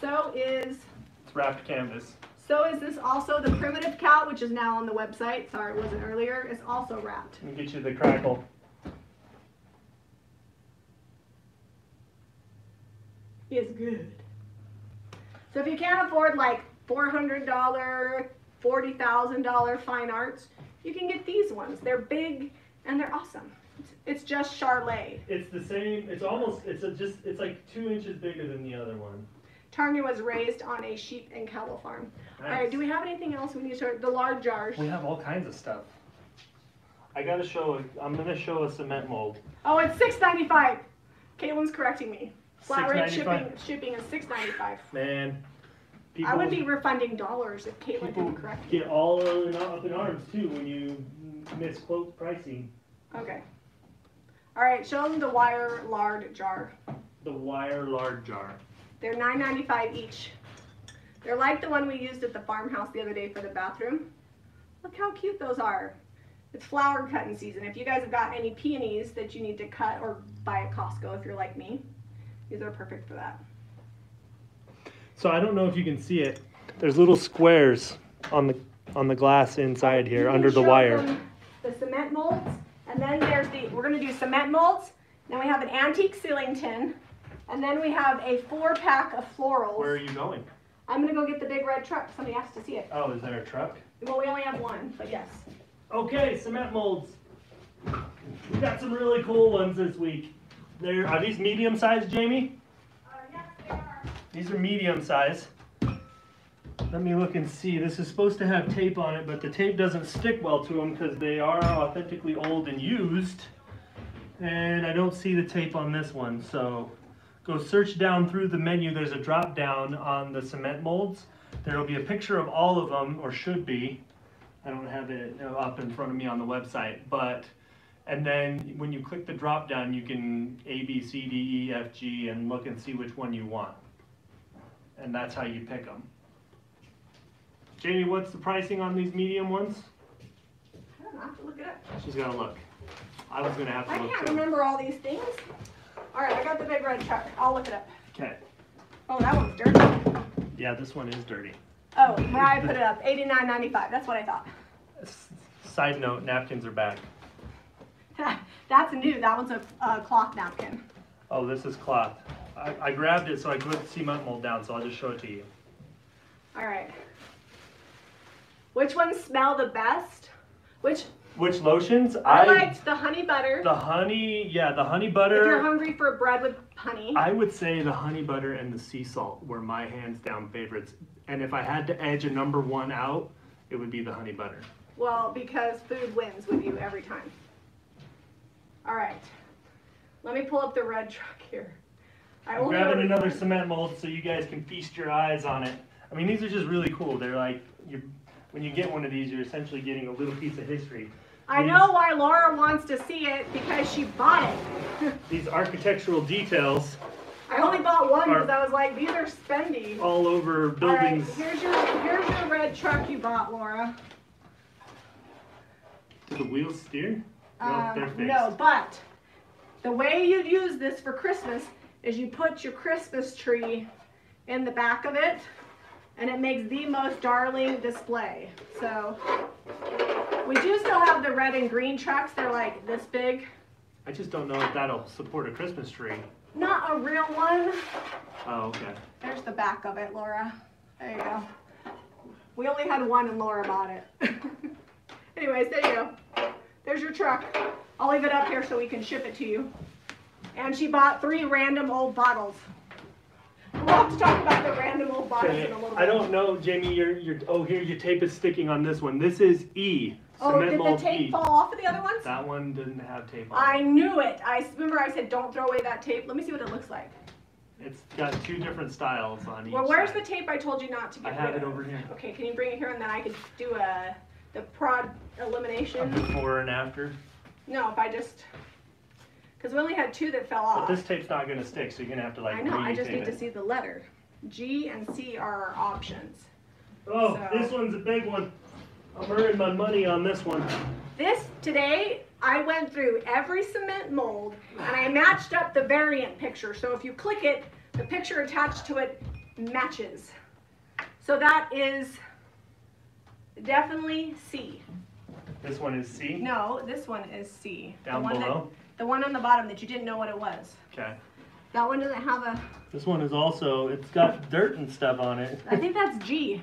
so is it's wrapped canvas. so is this also the primitive cow, which is now on the website. Sorry, it wasn't earlier. It's also wrapped. Let me get you the crackle. is good. So if you can't afford like four hundred dollar, forty thousand dollar fine arts, you can get these ones. They're big and they're awesome. It's, it's just Charlet. It's the same. It's almost. It's a just. It's like two inches bigger than the other one. Tanya was raised on a sheep and cattle farm. All right, do we have anything else we need to? The large jars. We have all kinds of stuff. I gotta show. I'm gonna show a cement mold. Oh, it's six ninety five. Caitlin's correcting me. Flat rate shipping $6.95? shipping is six ninety five. Man, people, I would be refunding dollars if Caitlin people didn't correct me. get all up in arms too when you misquote pricing. Okay. All right, show them the wire lard jar. The wire lard jar. They're nine ninety five each. They're like the one we used at the farmhouse the other day for the bathroom. Look how cute those are. It's flower cutting season. If you guys have got any peonies that you need to cut or buy at Costco, if you're like me, these are perfect for that. So I don't know if you can see it. There's little squares on the on the glass inside here You under the show wire. them The cement molds, and then there's the, we're gonna do cement molds, then we have an antique ceiling tin, and then we have a four pack of florals. Where are you going? I'm gonna go get the big red truck, somebody asked to see it. Oh, is there a truck? Well, we only have one, but yes. Okay, cement molds. We got some really cool ones this week. There are these medium sized, Jami? Uh, yes, they are. These are medium size. Let me look and see. This is supposed to have tape on it, but the tape doesn't stick well to them because they are authentically old and used. And I don't see the tape on this one, so go search down through the menu. There's a drop down on the cement molds. There will be a picture of all of them, or should be. I don't have it uh, up in front of me on the website, but and then when you click the drop down, you can A, B, C, D, E, F, G, and look and see which one you want. And that's how you pick them. Jami, what's the pricing on these medium ones? I don't know, I have to look it up. She's gotta look. I was gonna have I to look can't too. remember all these things. All right, I got the big red truck. I'll look it up. Okay. Oh, that one's dirty. Yeah, this one is dirty. Oh, Mariah put it up, eighty-nine ninety-five. That's what I thought. Side note, napkins are back. That's new. That one's a, a cloth napkin. Oh, this is cloth. I, I grabbed it so I could see cement mold down, so I'll just show it to you. All right. Which ones smell the best? Which Which lotions? I, liked the honey butter. the honey, yeah, the honey butter. if you're hungry for bread with honey. I would say the honey butter and the sea salt were my hands down favorites. And if I had to edge a number one out, it would be the honey butter. Well, because food wins with you every time. All right. Let me pull up the red truck here. I I'm grabbing ordered- another cement mold so you guys can feast your eyes on it. I mean, these are just really cool. They're like, you when you get one of these, you're essentially getting a little piece of history. I know why Laura wants to see it because she bought it. These architectural details I only bought one because I was like, these are spendy. all over buildings. All right, here's your here's your red truck you bought, Laura. Do the wheels steer? No, Um, no, but the way you'd use this for Christmas is you put your Christmas tree in the back of it, and it makes the most darling display. So we do still have the red and green trucks. They're like this big. I just don't know if that'll support a Christmas tree. Not a real one. Oh, okay. There's the back of it, Laura. There you go. We only had one and Laura bought it. Anyways, there you go. There's your truck. I'll leave it up here so we can ship it to you. And she bought three random old bottles. We'll have to talk about the random old bottles Okay, in a little bit. I don't know, Jami. Your your oh here your tape is sticking on this one. This is E. Oh, did the tape E. fall off of the other ones? That one didn't have tape on. I knew it. I remember I said don't throw away that tape. Let me see what it looks like. It's got two different styles on each. Well, where's the tape I told you not to I get have rid it over here. Okay, can you bring it here and then I could do a the prod A elimination? before and after. No, if I just, because we only had two that fell off. But this tape's not gonna stick, so you're gonna have to like I know, I just need to see the letter. G and C are our options. Oh, so- this one's a big one. I'm earning my money on this one. This, today, I went through every cement mold and I matched up the variant picture. So if you click it, the picture attached to it matches. So that is definitely C. This one is C. No, this one is C. Down below. That, the one on the bottom that you didn't know what it was. Okay. That one doesn't have a, This one is also. It's got dirt and stuff on it. I think that's G.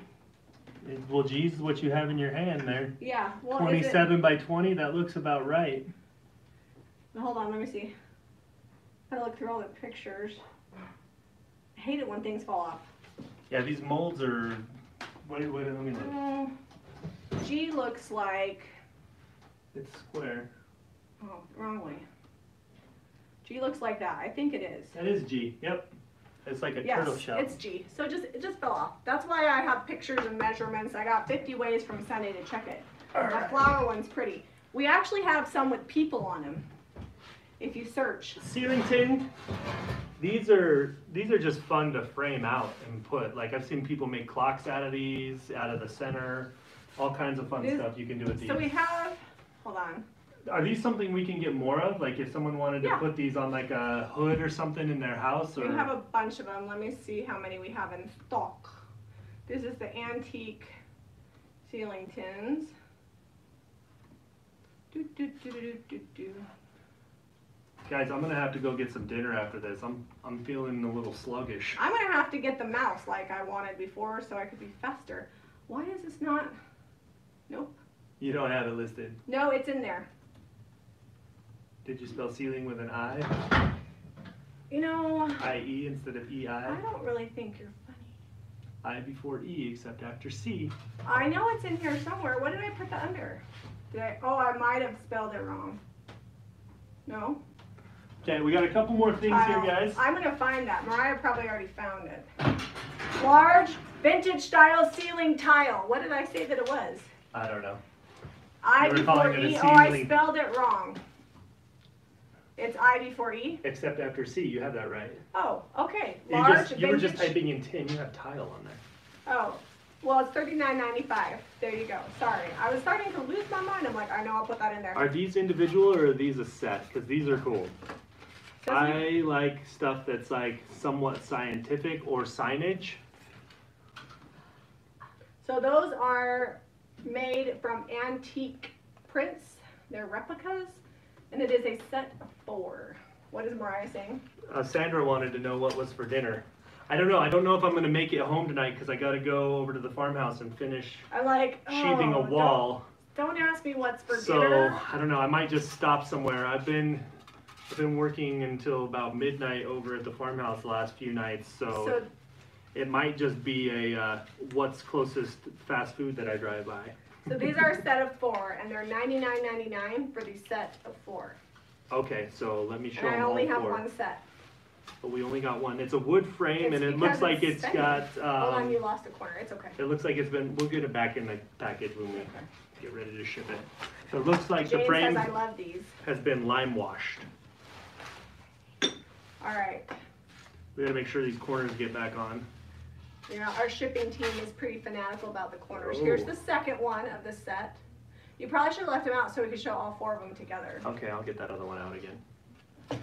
It- Well, geez, what you have in your hand there. Yeah, well, is it- 27 by 20. That looks about right. Hold on, let me see. Gotta look through all the pictures. I hate it when things fall off. Yeah, these molds are. Wait, wait, let me look. Mm, G looks like It's square. Oh, wrong way. G looks like that. I think it is. That is G. Yep. It's like a Yes, turtle shell. it's G. So just it just fell off. That's why I have pictures and measurements. I got 50 ways from Sunday to check it. My Alright. flower one's pretty. We actually have some with people on them. If you search. Ceiling tin. These are these are just fun to frame out and put. Like I've seen people make clocks out of these, out of the center, all kinds of fun These- stuff you can do with these. So we have. Hold on. Are these something we can get more of? Like if someone wanted to Yeah. put these on like a hood or something in their house, or We have a bunch of them. Let me see how many we have in stock. This is the antique ceiling tins. Do, do, do, do, do, do. guys, I'm gonna have to go get some dinner after this. I'm I'm feeling a little sluggish. I'm gonna have to get the mouse like I wanted before so I could be faster. Why is this not? Nope. You don't have it listed. No, it's in there. Did you spell ceiling with an I, You know, I E instead of E I I? don't really think you're funny. I before E, except after C. I know it's in here somewhere. What did I put the under? Did I? Oh, I might have spelled it wrong. No. Okay, we got a couple more things here, guys. I'm gonna find that. Mariah probably already found it. Large vintage style ceiling tile. What did I say that it was? I don't know. I before calling it a E. Oh, I spelled it wrong. It's I before E. Except after C, you have that right. Oh, okay. You Large just you were just vintage- typing in tin. You have tile on there. Oh, well, it's thirty-nine ninety-five. There you go. Sorry, I was starting to lose my mind. I'm like, I know I'll put that in there. Are these individual or are these a set? Because these are cool. Says I like stuff that's like somewhat scientific or signage. So those are made from antique prints. They're replicas, and it is a set of four. What is Mariah saying? Uh, Sandra wanted to know what was for dinner. I don't know. I don't know if I'm gonna make it home tonight because I gotta go over to the farmhouse and finish I'm like, sheathing oh, a wall. Don't, don't ask me what's for So dinner. So I don't know. I might just stop somewhere. I've been I've been working until about midnight over at the farmhouse the last few nights. So, So it might just be a uh, what's closest fast food that I drive by. So these are a set of four, and they're ninety-nine ninety-nine for the set of four. Okay, so let me show And I them all only have four. one set. But we only got one. It's a wood frame, It's and it because looks like it's it's got. Hold on, Um, you lost a corner. It's okay. it looks like it's been. We'll get it back in the package when we get ready to ship it. So it looks like the Jane frame says I love these. has been lime washed. All right. We gotta make sure these corners get back on. You know, our shipping team is pretty fanatical about the corners. Here's Oh. the second one of the set. You probably should have left them out so we could show all four of them together. Okay, I'll get that other one out again.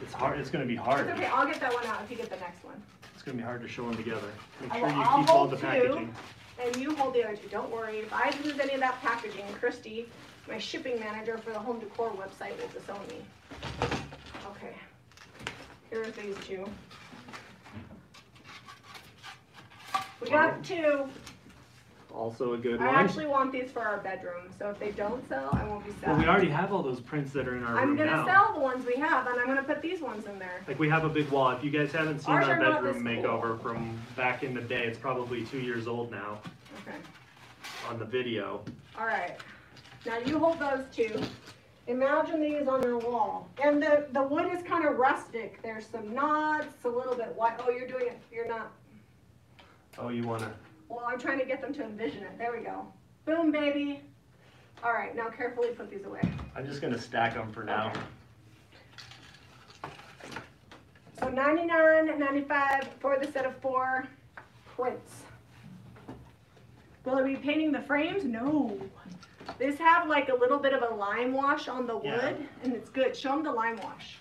It's hard. It's gonna be hard. It's okay, I'll get that one out if you get the next one. It's gonna be hard to show them together. Make sure will- you I'll keep all hold the two. packaging. And you hold the other two, don't worry. If I lose any of that packaging, Christy, my shipping manager for the home decor website will disown me. Okay. Here are these two. We got two. Also a good I one. actually want these for our bedroom, so if they don't sell, I won't be sad. well, we already have all those prints that are in our I'm room gonna now. sell the ones we have, and I'm gonna put these ones in there. Like we have a big wall. If you guys haven't seen Ours our are not bedroom this cool. makeover from back in the day, it's probably two years old now Okay. on the video. All right. Now you hold those two. Imagine these on your wall. And the, the wood is kind of rustic. There's some knots, a little bit white. Oh, you're doing it. You're not. Oh, you wanna? Well, I'm trying to get them to envision it. There we go. Boom, baby. All right. Now carefully put these away. I'm just gonna stack them for now. Okay. So 99, 95 for the set of four prints. Will I be painting the frames? No. These have like a little bit of a lime wash on the wood, Yeah. and it's good. Show them the lime wash.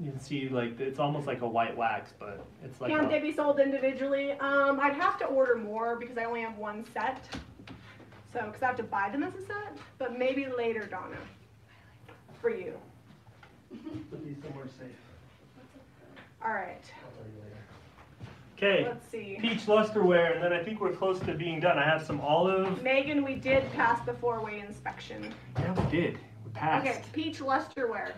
You can see like it's almost like a white wax, but it's like Can a, they be sold individually? Um, I'd have to order more because I only have one set. So, because I have to buy them as a set, but maybe later, Donna, for you. put these somewhere safe. All right, I'll tell you later. Okay, let's see. peach lusterware, and then I think we're close to being done. I have some olive. Megan, we did pass the four-way inspection. Yeah, we did. We passed. Okay, peach lusterware.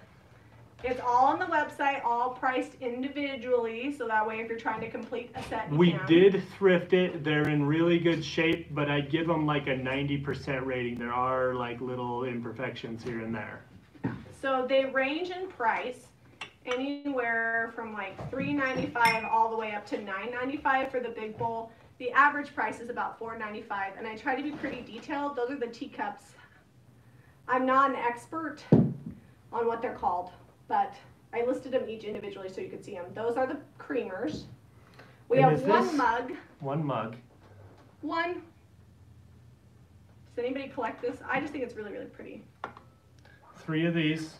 It's all on the website, all priced individually, so that way if you're trying to complete a set, you We can. did thrift it. They're in really good shape, but I give them like a 90% rating. There are like little imperfections here and there. So they range in price anywhere from like three ninety five all the way up to nine ninety five for the big bowl. The average price is about four ninety five, and I try to be pretty detailed. Those are the teacups. I'm not an expert on what they're called, but I listed them each individually so you could see them. Those are the creamers. We And have one mug. One mug. One. Does anybody collect this? I just think it's really, really pretty. Three of these.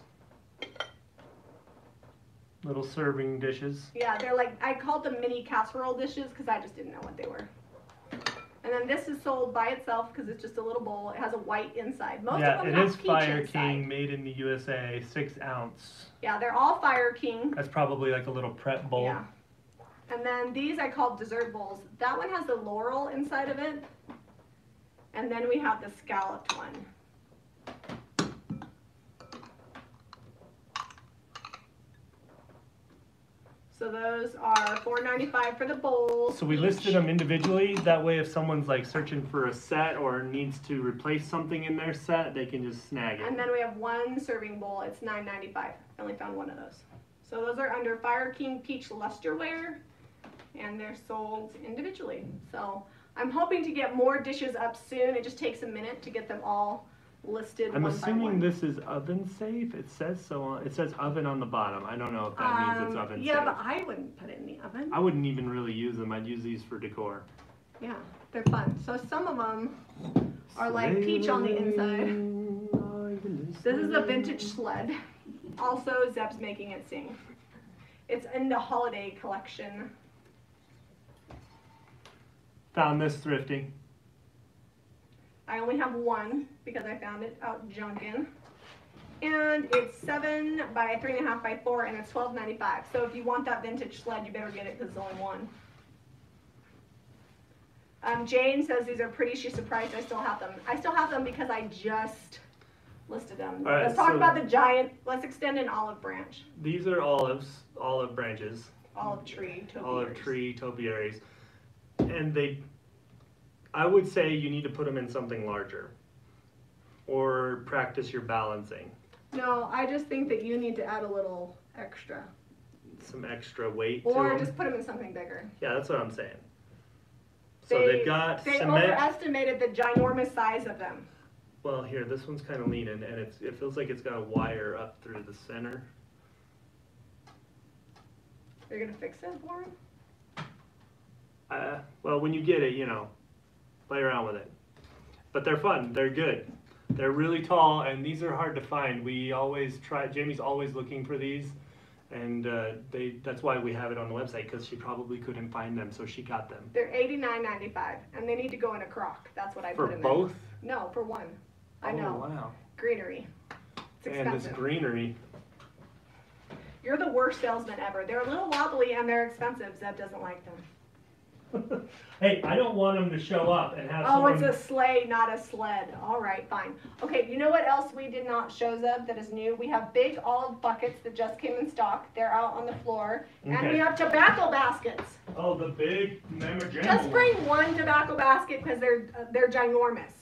Little serving dishes. Yeah, they're like I called them mini casserole dishes because I just didn't know what they were. And then this is sold by itself because it's just a little bowl. It has a white inside. Most yeah, of them it have is peach Fire inside. King, made in the USA, six ounce. Yeah, they're all Fire King. That's probably like a little prep bowl. Yeah. And then these I call dessert bowls. That one has the laurel inside of it. And then we have the scalloped one. So those are $4.95 for the bowls. So we listed them individually. That way, if someone's like searching for a set or needs to replace something in their set, they can just snag it. And then we have one serving bowl. It's nine ninety five. I only found one of those. So those are under Fire King Peach Lusterware, and they're sold individually. So I'm hoping to get more dishes up soon. It just takes a minute to get them all listed. I'm one by assuming one. this is oven safe. It says so. On, it says oven on the bottom. I don't know if that means it's Um, oven yeah, safe. but I wouldn't put it in the oven. I wouldn't even really use them. I'd use these for decor. Yeah, they're fun. So some of them are like peach on the inside. This is a vintage sled. Also, Zeb's making it sing. It's in the holiday collection. Found this thrifting. I only have one because I found it out junkin. And it's seven by three and a half by four, and it's twelve ninety five. So if you want that vintage sled, you better get it because it's only one. Um, Jane says these are pretty. She's surprised I still have them. I still have them because I just listed them. All right, Let's talk so- about the giant. Let's extend an olive branch, These are olives, olive branches, olive tree, olive tree topiaries, and they. I would say you need to put them in something larger, or practice your balancing. No, I just think that you need to add a little extra, Some extra weight or to just put them in something bigger. Yeah, that's what I'm saying. So They- they've got They cement. overestimated the ginormous size of them. Well, here, this one's kind of leaning, and it's it feels like it's got a wire up through the center. You're gonna fix it for him? Uh, well, when you get it, you know, play around with it. But they're fun. They're good. They're really tall, and these are hard to find. We always try. Jami's always looking for these, and uh, they. That's why we have it on the website because she probably couldn't find them, so she got them They're eighty-nine ninety-five, and they need to go in a crock. That's what I for put in there. For both. there. No, for one. I Oh, know. wow. Greenery. It's And this greenery. You're the worst salesman ever. They're a little wobbly and they're expensive. Zeb doesn't like them. hey, I don't want them to show up and have Oh, someone. it's a sleigh, not a sled. All right, fine. Okay, you know what else we did not show up that is new? We have big olive buckets that just came in stock. They're out on the floor. And Okay. we have tobacco baskets. Oh, the big memorandum. Just bring one tobacco basket because they're uh, they're ginormous.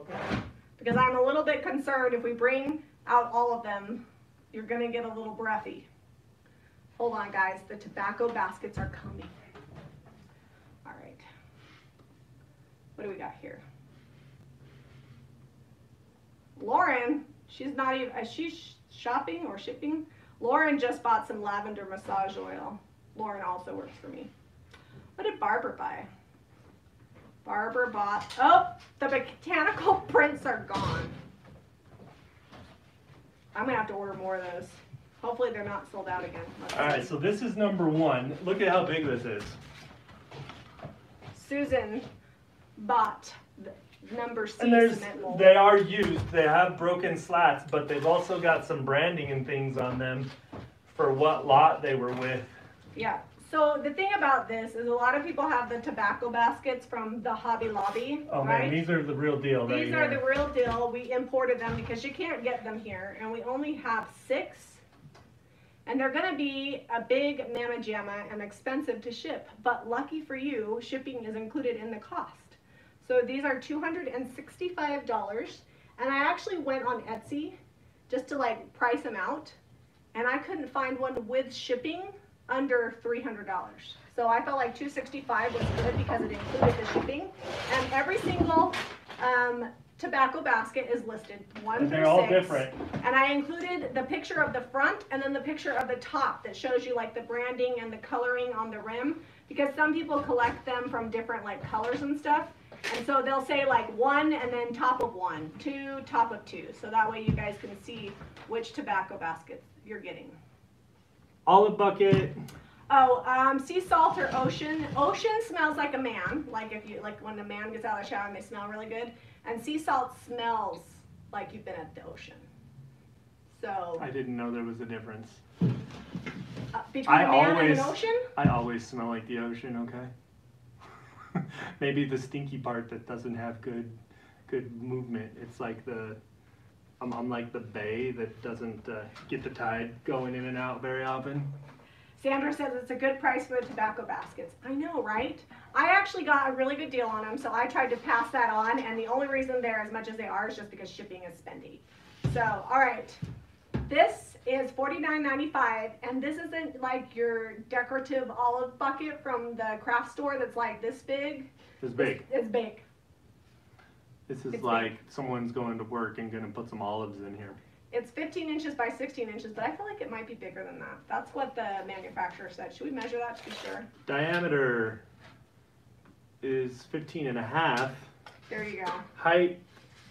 Okay. Because I'm a little bit concerned if we bring out all of them, you're gonna get a little breathy. Hold on, guys. The tobacco baskets are coming. All right. What do we got here? Lauren, she's not even. Is she shopping or shipping? Lauren just bought some lavender massage oil. Lauren also works for me. What did Barbara buy? Barbara bought. Oh, the botanical prints are gone. I'm gonna have to order more of those. Hopefully they're not sold out again. Let's All right, see. so this is number one. Look at how big this is. Susan bought number C And there's, cement mold. they are used. They have broken slats, but they've also got some branding and things on them for what lot they were with. Yeah. So the thing about this is a lot of people have the tobacco baskets from the Hobby Lobby, Oh right? man, these are the real deal These are the real deal. We imported them because you can't get them here, and we only have six. And they're gonna be a big mamma jamma and expensive to ship, but lucky for you, shipping is included in the cost. So these are two hundred and sixty-five dollars, and I actually went on Etsy just to like price them out, and I couldn't find one with shipping under three hundred dollars. So I felt like 265 was good because it included the shipping, and every single um, tobacco basket is listed one And they're all six. different. And I included the picture of the front and then the picture of the top that shows you like the branding and the coloring on the rim. Because some people collect them from different like colors and stuff. And so they'll say like one and then top of one, two, top of two. So that way you guys can see which tobacco baskets you're getting. Olive bucket. Oh, um, sea salt or ocean. Ocean smells like a man, like if you like when a man gets out of the shower and they smell really good. And sea salt smells like you've been at the ocean. So I didn't know there was a difference. uh, between I a man and an ocean, I always smell like the ocean. Okay. Maybe the stinky part that doesn't have good, good movement. It's like the, I'm, I'm like the bay that doesn't uh, get the tide going in and out very often. Sandra says it's a good price for the tobacco baskets. I know, right? I actually got a really good deal on them, so I tried to pass that on. And the only reason they're as much as they are is just because shipping is spendy. So, all right, this is $49.95, and this isn't like your decorative olive bucket from the craft store that's like this big. It's big. It's big. This is It's like someone's going to work and gonna put some olives in here. It's 15 inches by 16 inches, but I feel like it might be bigger than that. That's what the manufacturer said. Should we measure that to be sure? Diameter is 15 and a half. There you go. Height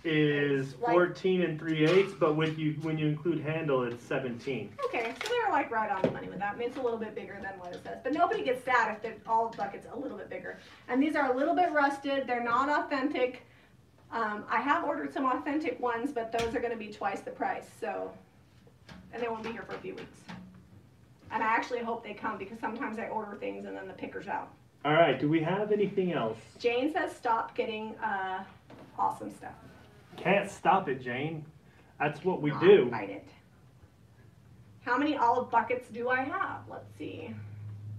is like- 14 and 3 eighths, but with you, when you include handle, it's 17. Okay, so they're like right on the money with that. I mean, it's a little bit bigger than what it says, but nobody gets sad if the all buckets a little bit bigger. And these are a little bit rusted. They're not authentic. Um, I have ordered some authentic ones, but those are going to be twice the price. So, and they won't be here for a few weeks. And I actually hope they come because sometimes I order things and then the picker's out. All right, do we have anything else? Jane says stop getting uh, awesome stuff. Can't stop it, Jane. That's what we Not do. Fight it. How many olive buckets do I have? Let's see.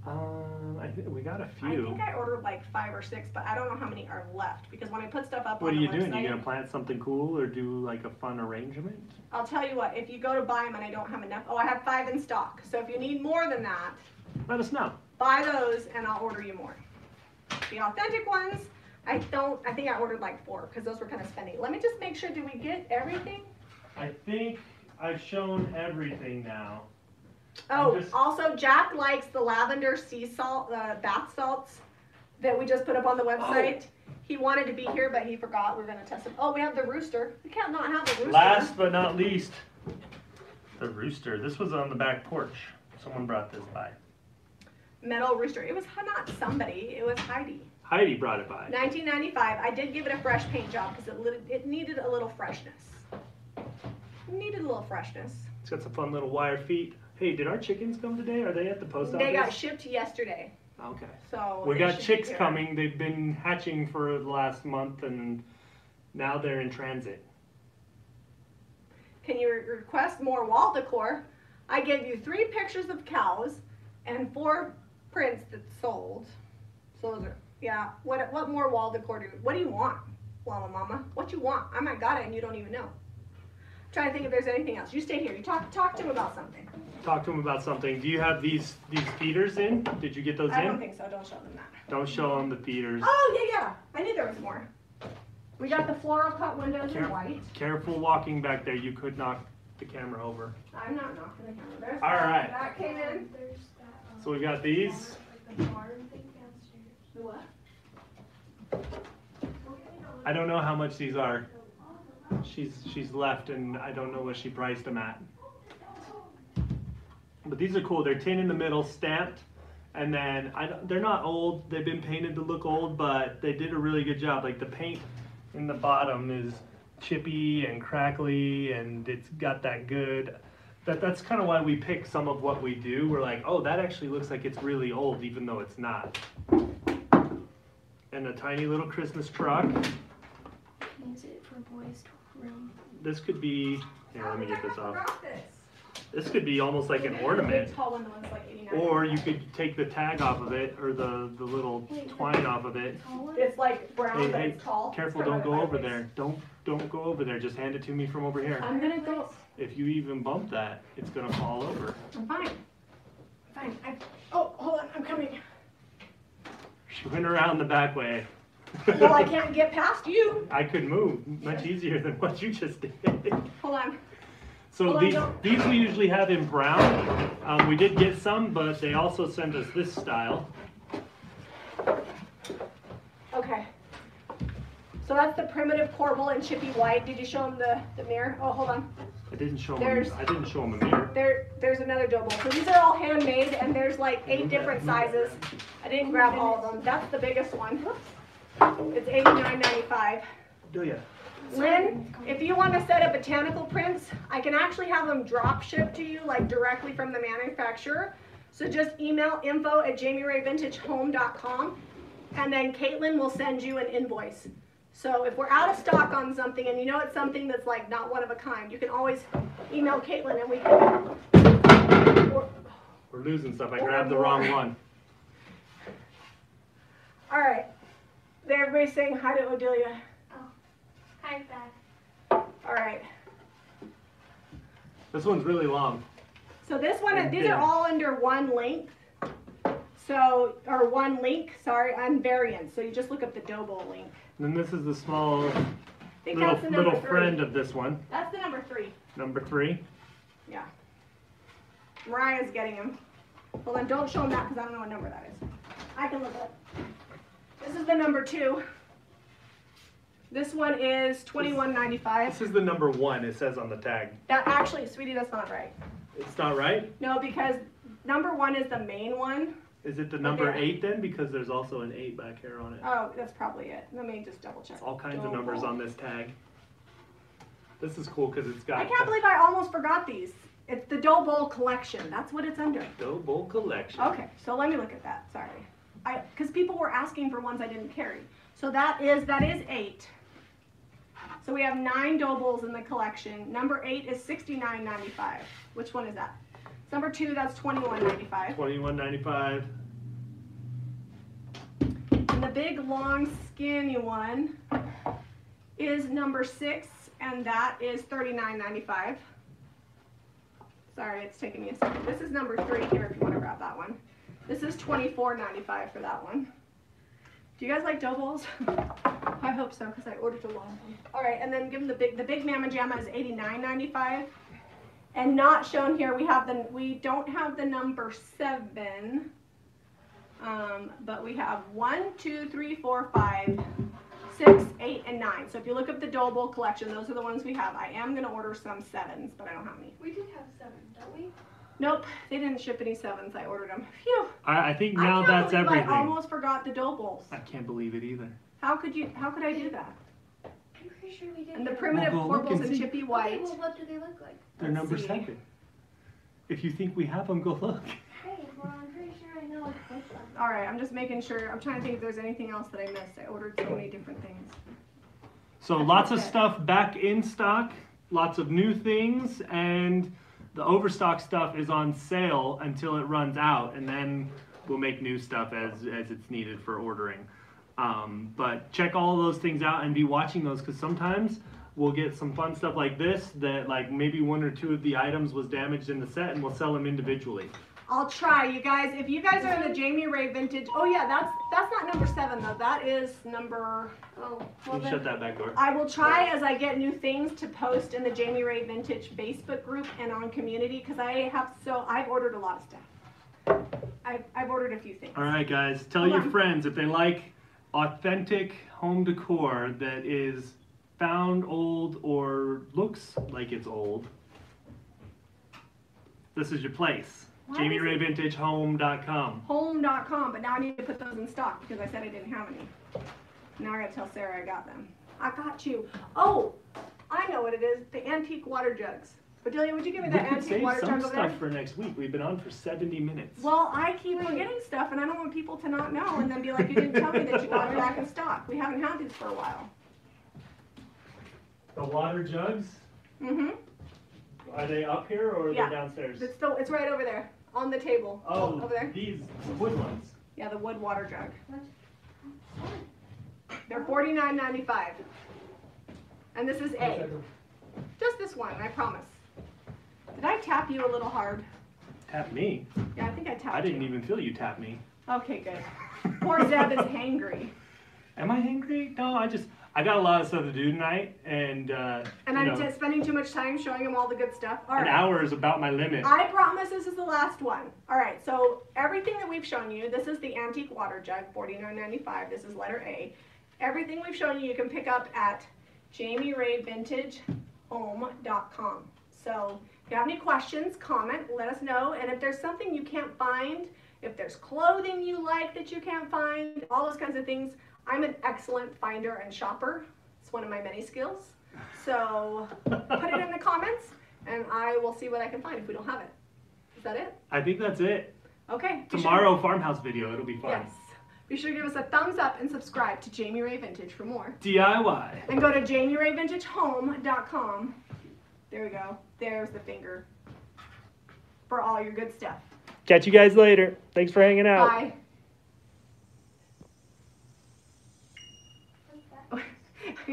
Um, I think we got a few. I think I ordered like five or six, but I don't know how many are left because when I put stuff up What on are the you doing? website, You gonna plant something cool or do like a fun arrangement? I'll tell you what. If you go to buy them and I don't have enough, oh, I have five in stock. So if you need more than that, Let us know. buy those and I'll order you more. The authentic ones, I don't. I think I ordered like four because those were kind of spendy. Let me just make sure. Did we get everything? I think I've shown everything now. Oh, just- also Jack likes the lavender sea salt, uh, bath salts that we just put up on the website. He wanted to be here, but he forgot. We're gonna test him. Oh, we have the rooster. We can't not have the rooster. Last but not least, the rooster. This was on the back porch. Someone brought this by. metal rooster. It was not somebody. It was Heidi. Heidi brought it by. 1995. I did give it a fresh paint job because it, it needed a little freshness. It needed a little freshness. It's got some fun little wire feet. Hey, did our chickens come today? Are they at the post office? They got shipped yesterday, okay. so We got chicks coming. They've been hatching for the last month and now they're in transit. Can you re- request more wall decor? I gave you three pictures of cows and four prints that sold. So those are yeah. What what more wall decor do? What do you want, Llama Mama? What you want? I might got it and you don't even know. trying to think if there's anything else. You stay here. You talk talk to him about something. Talk to them about something. Do you have these these feeders in? Did you get those I in? I don't think so. Don't show them that. Don't show them the feeders. Oh yeah yeah. I knew there was more. We got the floral cut windows in Care- white. Careful walking back there. You could knock the camera over. I'm not knocking the camera. There's All that. right. That came in. There's that, um, So we got these. I don't know how much these are. She's she's left and I don't know what she priced them at. But these are cool. They're tin in the middle, stamped, and then I don't, they're not old. They've been painted to look old, but they did a really good job. Like the paint in the bottom is chippy and crackly, and it's got that good. That that's kind of why we pick some of what we do. We're like, oh, that actually looks like it's really old, even though it's not. And a tiny little Christmas truck. Use it for boys' room. This could be. Here, let me get this off. this? This could be almost like an ornament. big tall one, the one's like eighty-nine. Or you could take the tag off of it, or the, the little twine off of it. It's like brown, Hey, but hey, it's tall. Careful, don't go over there. Don't, don't go over there. Just hand it to me from over here. I'm gonna go, If you even bump that, it's gonna fall over. I'm fine. Fine, I, oh, hold on, I'm coming. She went around the back way. Well, I can't get past you. I could move much easier than what you just did. Hold on. So Hold these, don't- these we usually have in brown. Um, we did get some, but they also sent us this style. Okay. So that's the primitive corbel and chippy white. Did you show him the, the mirror? Oh, hold on. I didn't show There's- them. I didn't show them a mirror. There, there's another double. So these are all handmade and there's like eight different sizes. I didn't grab all of them. That's the biggest one. It's eighty-nine ninety-five. Do ya? Lynn, if you want to set up botanical prints, I can actually have them drop shipped to you, like directly from the manufacturer. So just email info at jamirayvintagehome.com and then Caitlin will send you an invoice. So if we're out of stock on something and you know it's something that's like not one of a kind, you can always email Caitlin and we can. or- We're losing stuff. I grabbed the wrong one. All right. There, everybody's saying hi to Odelia. Oh, hi, back. All right. This one's really long. So this one, And these big. are all under one length. So, or one link, sorry, on variants. So you just look up the Dobo link. And then this is the small think little that's the number little three. friend of this one, That's the number three. number three. Yeah. Mariah's getting him. Well, then don't show him that because I don't know what number that is. I can look it up. This is the number two. This one is twenty-one ninety-five. This is the number one. It says on the tag. That actually, sweetie, that's not right. It's not right. No, because number one is the main one. Is it the number Okay. eight then? Because there's also an eight back here on it. Oh, that's probably it. Let me just double check. All kinds of numbers on this tag. This is cool because it's got I can't believe I almost forgot these. It's the Dough Bowl collection. That's what it's under. Dough Bowl collection. Okay, so let me look at that. Sorry, I because people were asking for ones I didn't carry. So that is that is eight. So we have nine dough bowls in the collection. Number eight is sixty nine ninety five. Which one is that? Number two, that's twenty one ninety five. Twenty-one ninety-five. And the big long skinny one is number six, and that is thirty nine ninety five. Sorry, it's taking me a second. This is number three here if you want to grab that one. This is twenty four ninety five for that one. Do you guys like dough bowls? I hope so because I ordered a lot of them. All right, and then give them the big the big Mama Jamma is eighty nine ninety five. And not shown here, we have the we don't have the number seven. Um, but we have one, two, three, four, five, six, eight, and nine. So if you look up the Dough Bowl collection, those are the ones we have. I am gonna order some sevens, but I don't have any. We did have seven, don't we? Nope, they didn't ship any sevens. I ordered them. Phew. I, I think I now can't that's believe everything. I almost forgot the Dough Bowls. I can't believe it either. How could you? How could I do that? I'm pretty sure we did. And the have- primitive Well, go look corbels and and see. chippy Okay, white. well, what do they look like? They're Let's number see. seven. If you think we have them, go look. Hey, well, I'm pretty sure I know which one. All right, I'm just making sure. I'm trying to think if there's anything else that I missed. I ordered so many different things. So That's lots of okay. stuff back in stock, lots of new things, and the overstock stuff is on sale until it runs out, and then we'll make new stuff as as it's needed for ordering. Um, but check all those things out and be watching those because sometimes we'll get some fun stuff like this that like maybe one or two of the items was damaged in the set and we'll sell them individually. I'll try, you guys. If you guys are in the Jami Ray vintage, oh yeah, that's that's not number seven though. That is number. Oh, You well shut that back door. I will try as I get new things to post in the Jami Ray Vintage Facebook group and on community because I have so I've ordered a lot of stuff. I've, I've ordered a few things. All right, guys, tell Hold your on. friends if they like authentic home decor that is found old or looks like it's old. This is your place. JamiRayVintageHome.com. Home.com, but now I need to put those in stock because I said I didn't have any. Now I gotta tell Sarah I got them. I got you. Oh, I know what it is. The antique water jugs. Bedelia, would you give me that could antique water some jug over there? stuff for next week. We've been on for 70 minutes. Well, I keep forgetting stuff, and I don't want people to not know, and then be like, "You didn't tell me that you got it back in stock." We haven't had these for a while. The water jugs. Mm-hmm. Are they up here or are Yeah. they downstairs? It's still, it's right over there, on the table. Oh, Over there. these wood ones. Yeah, the wood water jug. What? They're forty-nine ninety-five. And this is A. Just this one, I promise. Did I tap you a little hard? Tap me. Yeah, I think I tapped you. I didn't even feel you tap me. Okay, good. Poor Zeb is hangry. Am I hangry? No, I just I got a lot of stuff to do tonight, and uh, And I'm know, just spending too much time showing him all the good stuff. All an right. hour is about my limit. I promise this is the last one. All right, so everything that we've shown you, this is the antique water jug, forty-nine ninety-five. This is letter A. Everything we've shown you, you can pick up at jamirayvintagehome.com. So if you have any questions, comment, let us know. And if there's something you can't find, if there's clothing you like that you can't find, all those kinds of things, I'm an excellent finder and shopper. It's one of my many skills. So put it in the comments and I will see what I can find if we don't have it. Is that it? I think that's it. Okay. Tomorrow farmhouse video. It'll be fun. Yes. Be sure to give us a thumbs up and subscribe to Jami Ray Vintage for more. DIY. And go to jamirayvintagehome.com. There we go. There's the finger for all your good stuff. Catch you guys later. Thanks for hanging out. Bye.